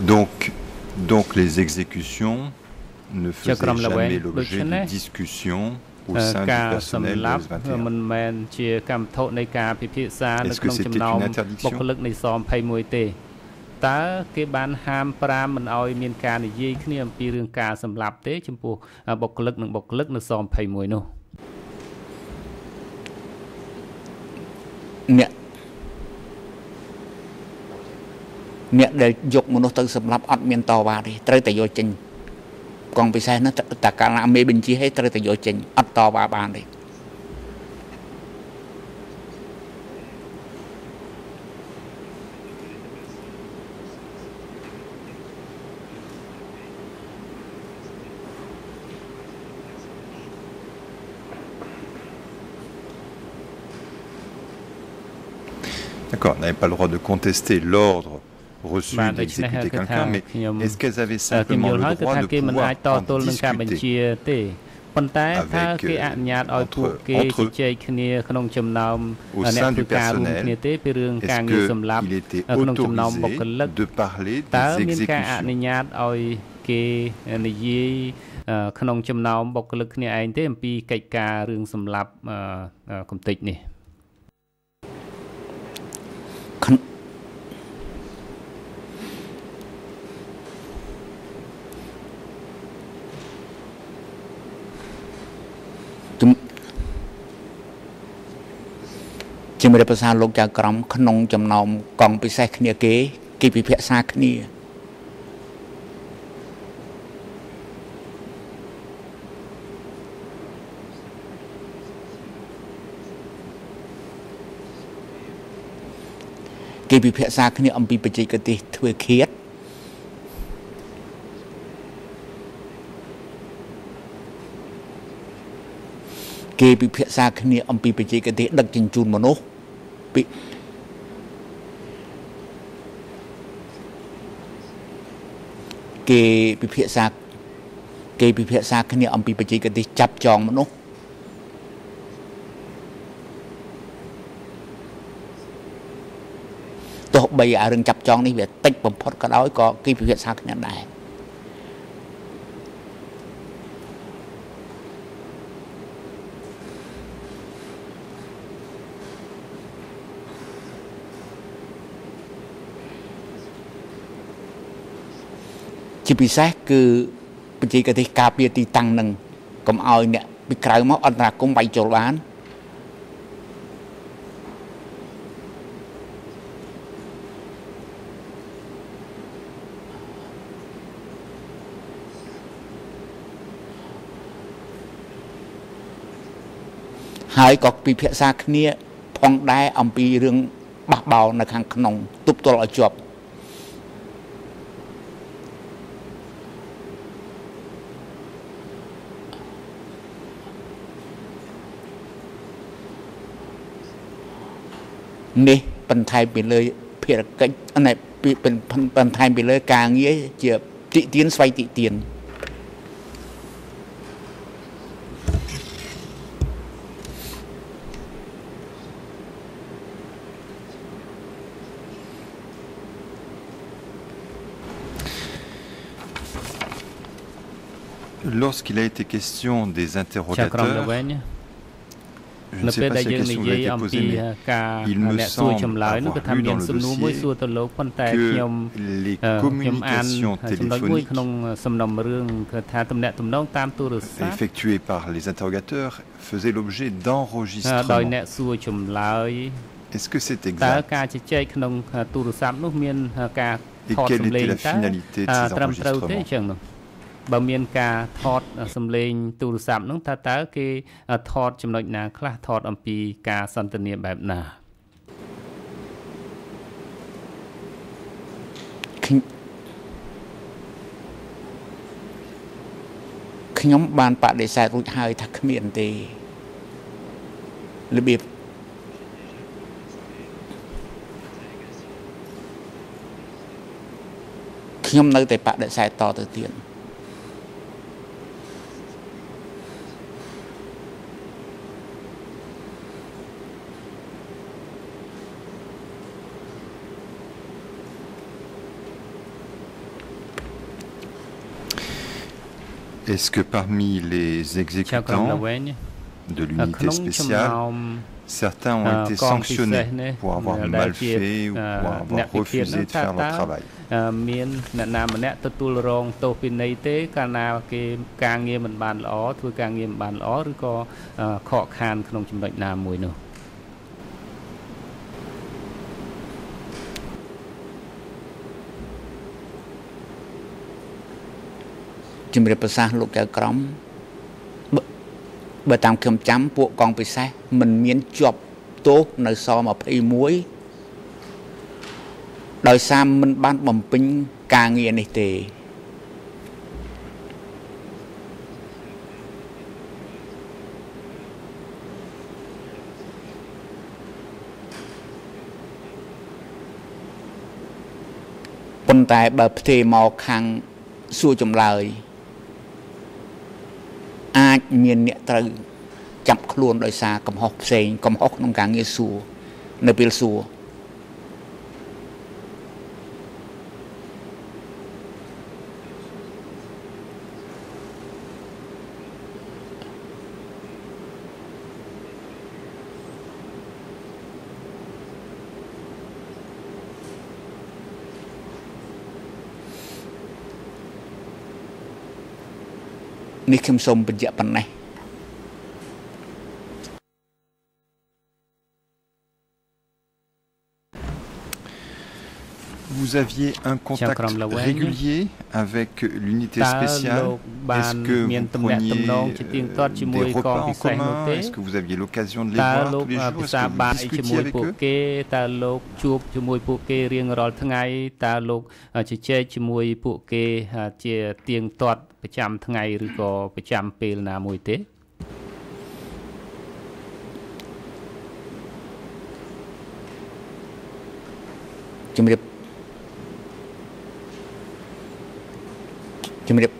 Donc, donc les exécutions ne faisaient jamais l'objet de discussions Au sein du personnel de S21. Est-ce que c'était une interdiction តើគេបានហាមប្រាមមិនឲ្យមានការនិយាយគ្នាអំពីរឿងការសម្លាប់ទេ ចំពោះបុគ្គលិកនិងបុគ្គលិកនៅស21នោះអ្នកអ្នកដែលយកមនុស្សទៅសម្លាប់អត់មានតវ៉ាទេត្រូវតែយកចេញ កងពិសេសនោះតើកាលណាមេបញ្ជាឲ្យត្រូវតែយកចេញអត់តវ៉ាបានទេ D'accord, on n'avait pas le droit de contester l'ordre reçu d'exécuter quelqu'un, mais est-ce qu'elles avaient simplement le droit de pouvoir en discuter ប៉ុន្តែថាគេអនុញ្ញាតឲ្យពួកគេជជែកគ្នាក្នុងចំណោមអ្នកធ្វើការរួមគ្នាទេពីរឿងការងារសម្រាប់ក្នុងចំណោមបុគ្គលិកតើមានការអនុញ្ញាតឲ្យគេនិយាយក្នុងចំណោមបុគ្គលិកគ្នាឯងទេអំពីកិច្ចការរឿងសម្រាប់កំតិចនេះ ជំរាបប្រសាលោកចៅក្រមក្នុងចំណោមកងពិសេសគ្នាគេគេពិភាក្សាគ្នាគេពិភាក្សាគ្នាអំពីបច្ចេកទេសធ្វើឃាតគេពិភាក្សាគ្នាអំពីបច្ចេកទេសដឹកជញ្ជូនមនុស្ស ពាក្យគេពិភាក្សាគេពិភាក្សាគ្នាអំពីបច្ចេកទេសចាប់ចងមនុស្សទោះបីអារឿងចាប់ចងនេះវាតិចបំផុតក៏ដោយក៏គេពិភាក្សាគ្នាដែរ ជាពិសេសគឺបច្ចេកទេសការពារទីតាំងនឹងកុំឲ្យអ្នកពីក្រៅមកអន្តរាគមវាយចូលបានហើយក៏ពិភាក្សាគ្នាផងដែរអំពីរឿងបះបោនៅខាងក្នុងទប់ទល់ឲ្យជាប់ នេះបន្ថែមពីលើភារកិច្ចនេះបន្ថែមពីលើការងារជាតិទៀនស្វ័យតិទៀន Lorsqu'il a été question des interrogateurs, je ne sais pas si la question vous a été posée, mais il me semble avoir lu dans le dossier que les communications téléphoniques effectuées par les interrogateurs faisaient l'objet d'enregistrements. Est-ce que c'est exact Et quelle était la finalité de ces enregistrements បើមានការថតសំឡេងទូរស័ព្ទនោះតើតើគេថតចំណុចណាខ្លះថតអំពីការសន្ទនាបែបណាខ្ញុំបានបដិសេធរួចហើយថាគ្មានទេរបៀបខ្ញុំនៅតែបដិសេធតទៅទៀត Est-ce que parmi les exécutants de l'unité spéciale, certains ont été sanctionnés pour avoir mal fait ou pour avoir refusé de faire leur travail មានអ្នកណាម្នាក់ទទួលរងទោសពិន័យទេកាលណាគេការងារមិនបានល្អធ្វើការងារមិនបានល្អឬក៏ខកខានក្នុងចំណុចណាមួយនោះ ជំរាបប្រសាសន៍លោកកៅក្រមបើតាមខ្ញុំចាំពួកកងពិសេសមិនមានជាប់ទោសនៅស21ដោយសារមិនបានបំពេញការងារនេះទេប៉ុន្តែបើផ្ទេរមកខាងសួរចម្លើយ អាចមានអ្នកត្រូវចាប់ខ្លួនដោយសារកំហុសផ្សេងកំហុសក្នុងការងារសួរនៅពេលសួរ នេះខ្ញុំសូមបញ្ជាក់ប៉ុណ្ណេះ Vous aviez un contact régulier avec l'unité spéciale Est-ce que vous preniez des repas en commun Est-ce que vous aviez l'occasion de les voir tous les jours Est-ce que vous discutiez avec eux តើលោកជួបជាមួយពួកគេរៀងរាល់ថ្ងៃតើលោកជជែកជាមួយពួកគេជាទៀងទាត់ប្រចាំថ្ងៃឬក៏ប្រចាំពេលណាមួយទេ ជំរាប ជំរាប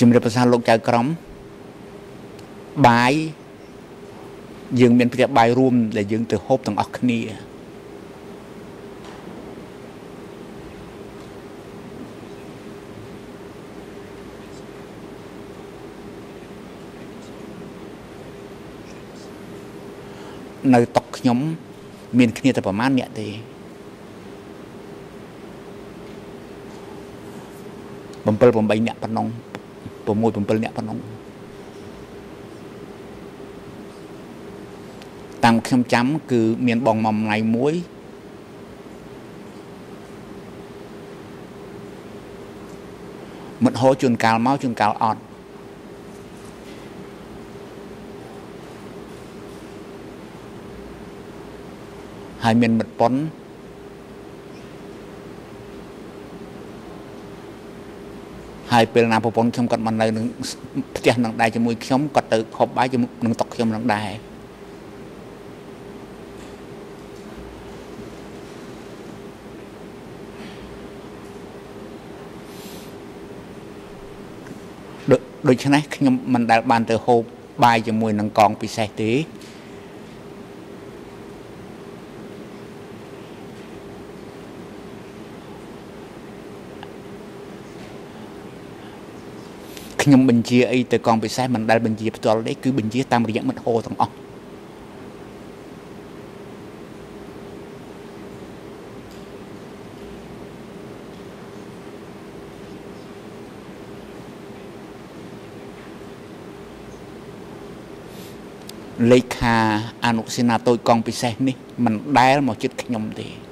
ជំរាបប្រសាលោកចៅក្រមបាយយើងមានផ្ទះបាយរួមដែលយើងទៅហូបទាំងអស់គ្នានៅតុកខ្ញុំ មានគ្នាតែប្រហែលអ្នកទេ 7 8អ្នកប៉ុណ្ណឹង6 7អ្នកប៉ុណ្ណឹងតាមខ្ញុំចាំ គឺមានបងមុំថ្ងៃមួយមិត្តហោជួនកាលមកជួនកាលអត់ហើយមានមិត្តប៉ុន ហើយពេលណាប្រពន្ធខ្ញុំគាត់មកនៅនឹងផ្ទះនឹងដែរជាមួយខ្ញុំគាត់ទៅហូបបាយជាមួយនឹងតុកខ្ញុំនឹងដែរដូច្នេះខ្ញុំមិនដែលបានទៅហូបបាយជាមួយនឹងកងពិសេសទេ ខ្ញុំបញ្ជាអីទៅកងពិសេសមិនដែលបញ្ជាផ្ទាល់ទេគឺបញ្ជាតាមរយៈមិត្តហោទាំងអស់លេខាអនុសេនាតូចកងពិសេសនេះមិនដែលមកចិត្តខ្ញុំទេ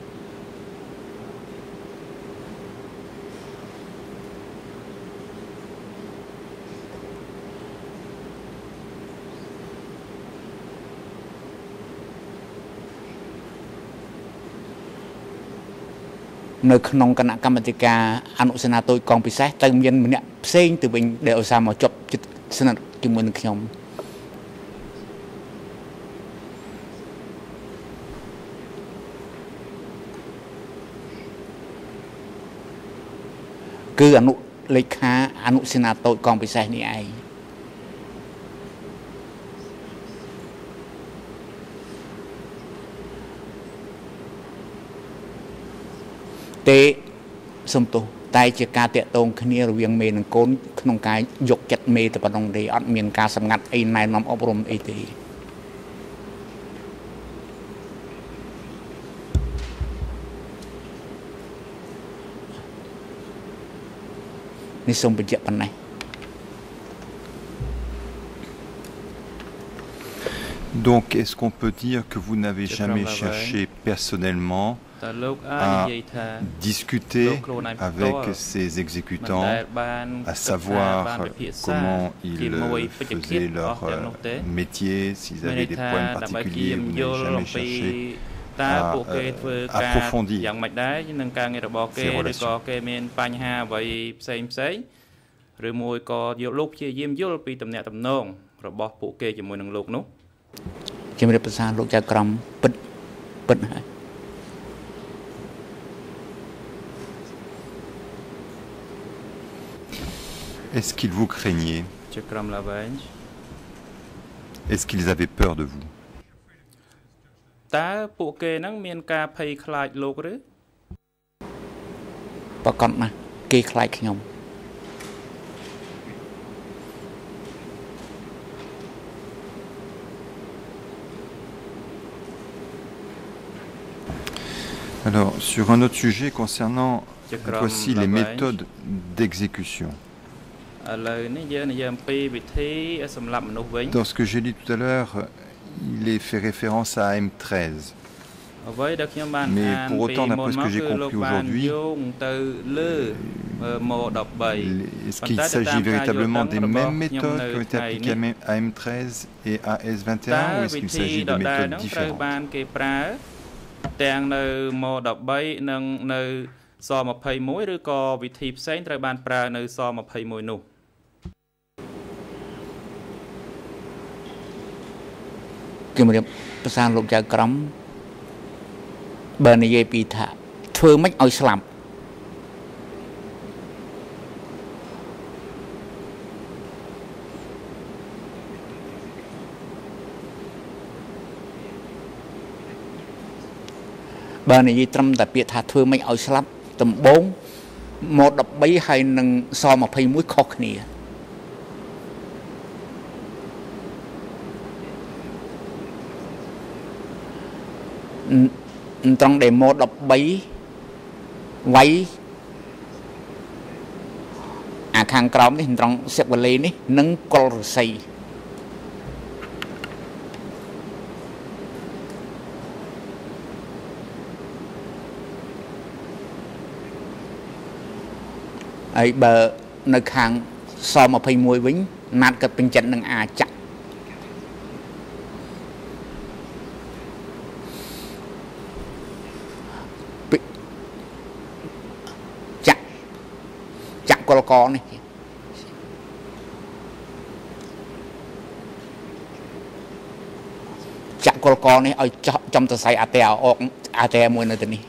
នៅក្នុងគណៈកម្មាធិការអនុសេនាតូចកងពិសេសទៅមានម្នាក់ផ្សេងទៅវិញដែលឧស្សាហ៍មកជប់ចិត្តស្និទ្ធជាមួយនឹងខ្ញុំគឺអនុលេខាអនុសេនាតូចកងពិសេសនេះឯង ទេសំទោសតែជាការតាក់ទងគ្នារវាងមេនិងកូនក្នុងការយកចិត្តមេទៅប៉ុណ្ណឹងទេអត់មានការសម្ងាត់អីណែនាំអប់រំអីទេនេះសូមបញ្ជាក់ប៉ុណ្ណេះ Donc, est-ce qu'on peut dire que vous n'avez jamais cherché personnellement à discuter avec ces exécutants, à savoir comment ils faisaient leur métier, s'ils avaient des points particuliers, vous n'avez jamais cherché à approfondir ces relations. ឬមួយក៏យកលោកព្យាយាមយល់ពីតំណែងតំណងរបស់ពួកគេជាមួយនឹងលោកនោះជំរាបប្រសាលោកចៅក្រមពិតពិតហើយ Est-ce qu'ils vous craignaient Est-ce qu'ils avaient peur de vous Alors, sur un autre sujet concernant voici les méthodes d'exécution. Dans ce que j'ai dit tout à l'heure, il est fait référence à M13. Mais pour autant, d'après ce que j'ai compris aujourd'hui, est-ce qu'il s'agit véritablement des mêmes méthodes qui ont été appliquées à M13 et à S21 ou est-ce qu'il s'agit de méthodes différentes? S21 ou 21 ជំរាបប្រសាលោកចៅក្រមបើនិយាយពីថាធ្វើមិនឲ្យស្លាប់បើនិយាយត្រឹមតែពាក្យថាធ្វើមិនឲ្យស្លាប់ដំបូងម៉13ហើយនឹងស21ខុសគ្នា ត្រង់ដែលម៉ូ13វាយអាខាងក្រោមនេះត្រង់សិកវលេនេះនិងកុលរស័យហើយបើនៅខាងស21វិញណាត់ក៏ពេញចិត្តនឹងអាចចាក់ចាក់ចាក់កលកនេះចា ក់កលកនេះឲ្យចំសរសៃអាតែអកអាតែមួយនៅទីនេះ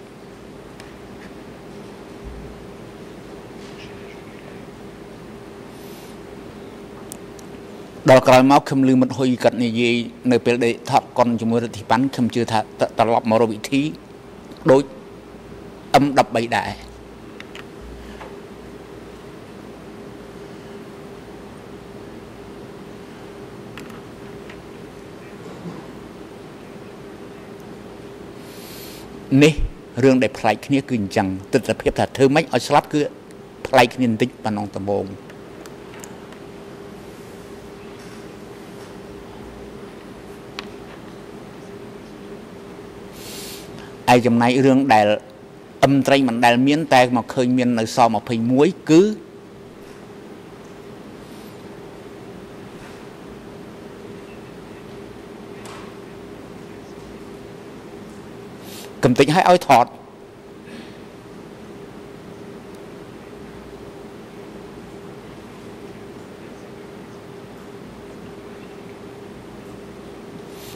ដល់ក្រោយមកខ្ញុំលឺមិត្តហ៊ុយគាត់និយាយនៅពេលដែលថតកុនជាមួយរដ្ឋាភិបាលខ្ញុំជឿថាត្រឡប់មករកវិធីដូច M13 ដែរ នេះរឿងដែលប្លែកគ្នាគឺអញ្ចឹងទស្សនវិជ្ជាថាធ្វើម៉េចឲ្យស្លាប់គឺប្លែកគ្នាបន្តិចប៉ុណ្ណឹងដំបូងឯចំណែករឿងដែលអឹមត្រីមិនដែលមានតែមកឃើញមាននៅស21គឺ កំតិចឲ្យឲ្យថត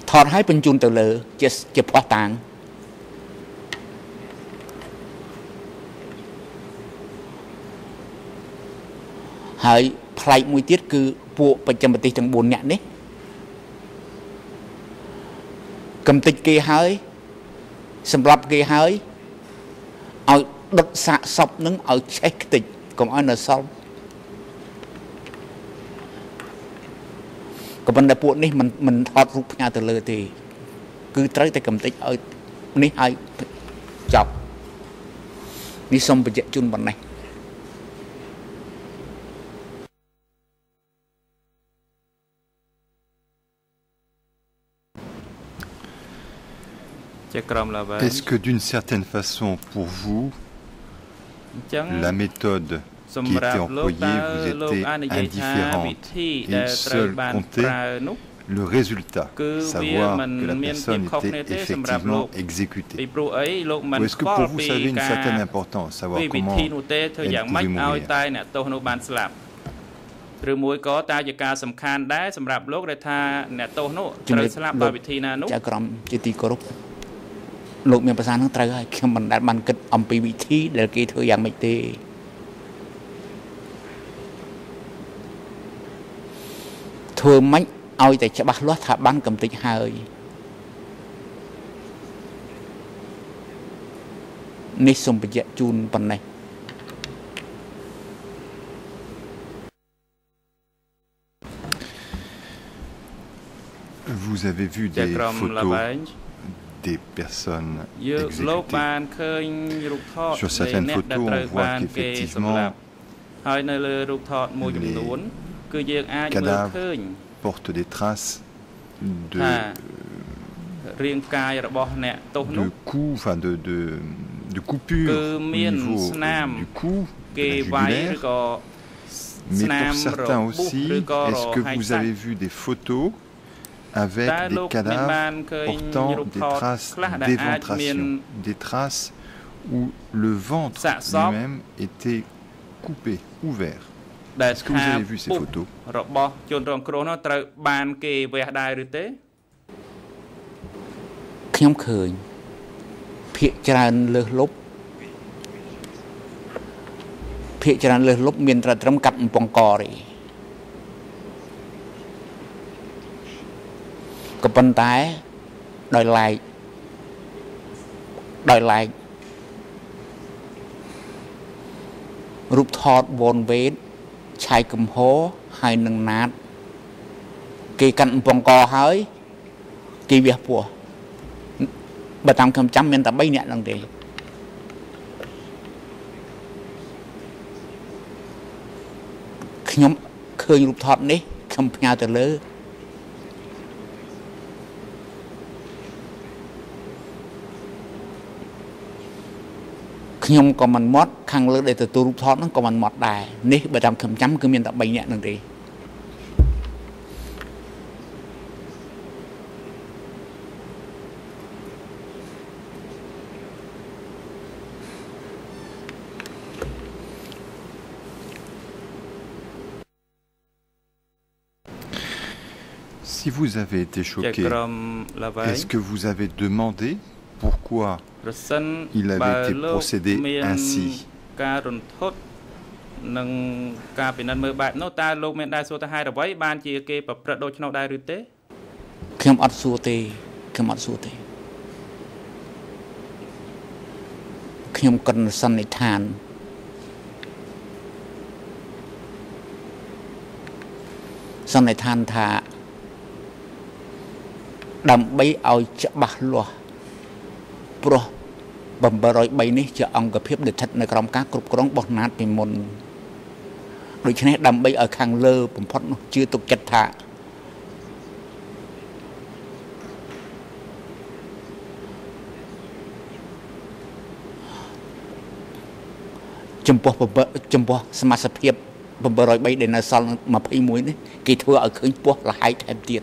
ថតឲ្យបញ្ជូនទៅលើ ជាជាផ្ោះតាងហើយផ្លែកមួយទៀតគឺពួកបច្ចឹមប្រទេសទាំង4នាក់នេះកំតិចគេហើយ សម្រាប់គេហើយឲ្យដុតសាកសពនឹងឲ្យឆេះខ្ទេចកុំឲ្យនៅសល់ក៏ប៉ុន្តែពួកនេះមិនមិនថតរូបផ្ញើទៅលើទេ គឺត្រូវតែកំតិចឲ្យនេះឲ្យចប់នេះសូមបញ្ជាក់ជូនប៉ុណ្ណេះ Est-ce que d'une certaine façon, pour vous, la méthode qui était employée vous était indifférente et seul comptait le résultat, savoir que la personne était effectivement exécutée Ou est-ce que pour vous, ça avait une certaine importance, savoir comment elle pouvait mourir ឬមួយក៏តើជាការសំខាន់ដែរសម្រាប់លោកដែលថាអ្នកទោសនោះត្រូវស្លាប់ដោយវិធីណានោះចាក្រមជាទីគោរព លោកមានប្រសានឹងត្រូវហើយខ្ញុំមិនដែលបានគិតអំពីវិធីដែលគេធ្វើយ៉ាងម៉េចទេធ្វើម៉េចឲ្យតែច្បាស់លាស់ថាបានកំតិចហើយនេះសូមបញ្ជាក់ជូនប៉ុណ្ណេះ Vous avez vu des photos des personnes exécutées. Sur certaines photos, on voit qu'effectivement, les cadavres portent des traces de, de coups, enfin de, de, de coupures au niveau du cou, de la mais pour certains aussi, est-ce que vous avez vu des photos avec des cadavres portant des traces d'éventration, des traces où le ventre lui-même était coupé, ouvert. Est-ce que vous avez vu ces photos រ កច្រើនលើសលប់ភាកច្រើនលើសលប់មានត្រឹមកាត់អំពងកទេក៏ប៉ុន្តែដោយឡែកដោយឡែករូបថតវនវេតឆាយកំហោហើយនឹងណាត គេកាន់អំពងកហើយគេវះពោះបើតាមខ្ញុំចាំមានតែ3នាក់ហ្នឹងទេខ្ញុំឃើញរូបថតនេះខ្ញុំផ្ញើទៅលើ ខ្ញុំក៏មិនមត់ខាងលើដែលទទួលរូបថតហ្នឹងក៏មិនមត់ដែរនេះបើតាមខ្ញុំចាំគឺមានតែ3នាក់ហ្នឹងទេ Si vous avez été choqué, est-ce que vous avez demandé pourquoi il avait été procédé ainsi នឹងការពិនិត្យមើលបែបនោះតើលោកមានដែរសួរទៅហេតុអ្វីបានជាគេប្រព្រឹត្តដូច្នោះដែរឬទេខ្ញុំអត់សួរទេខ្ញុំអត់សួរទេខ្ញុំគិតសន្និដ្ឋានសន្និដ្ឋានថាដើម្បីឲ្យច្បាស់លាស់ ព្រោះ703នេះជាអង្គភាពដែលស្ថិតនៅក្រោមការគ្រប់គ្រងរបស់ណាតពីមុនដូច្នេះដើម្បីឲ្យខាងលើបំផុតនោះជឿទុកចិត្តថាចំពោះចំពោះសមាជិកភាព703ដែលនៅសល់21នេះគេធ្វើឲ្យឃើញពោះលហាយថែមទៀត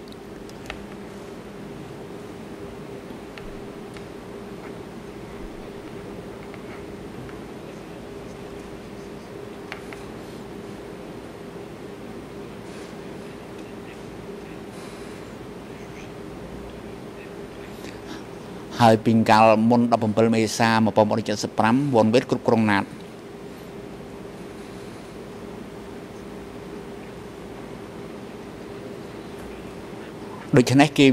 ហើយពីកាលមុន17មេសា1975វ៉ុនវេតគ្រប់គ្រងណាត់ដូច្នេះគេ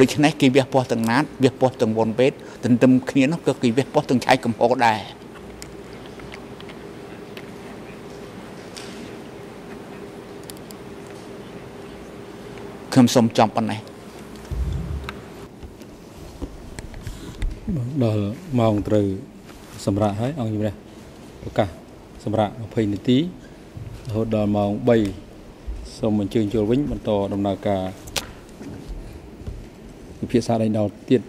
ដូច្នេះគេវះពោះទាំងណាតវះពោះទាំងវ៉ុនវេតទន្ទឹមគ្នានោះក៏គេវះពោះទាំងឆៃកំហោដែរខ្ញុំសូមចប់ប៉ុណ្ណេះ ដល់ម៉ោងត្រូវសម្រាប់ហើយអង្គជំរះប្រកាសសម្រាប់20នាទីរហូតដល់ម៉ោង3សូមអញ្ជើញចូលវិញបន្តដំណើរការពិភាក្សាដេញដោលទៀត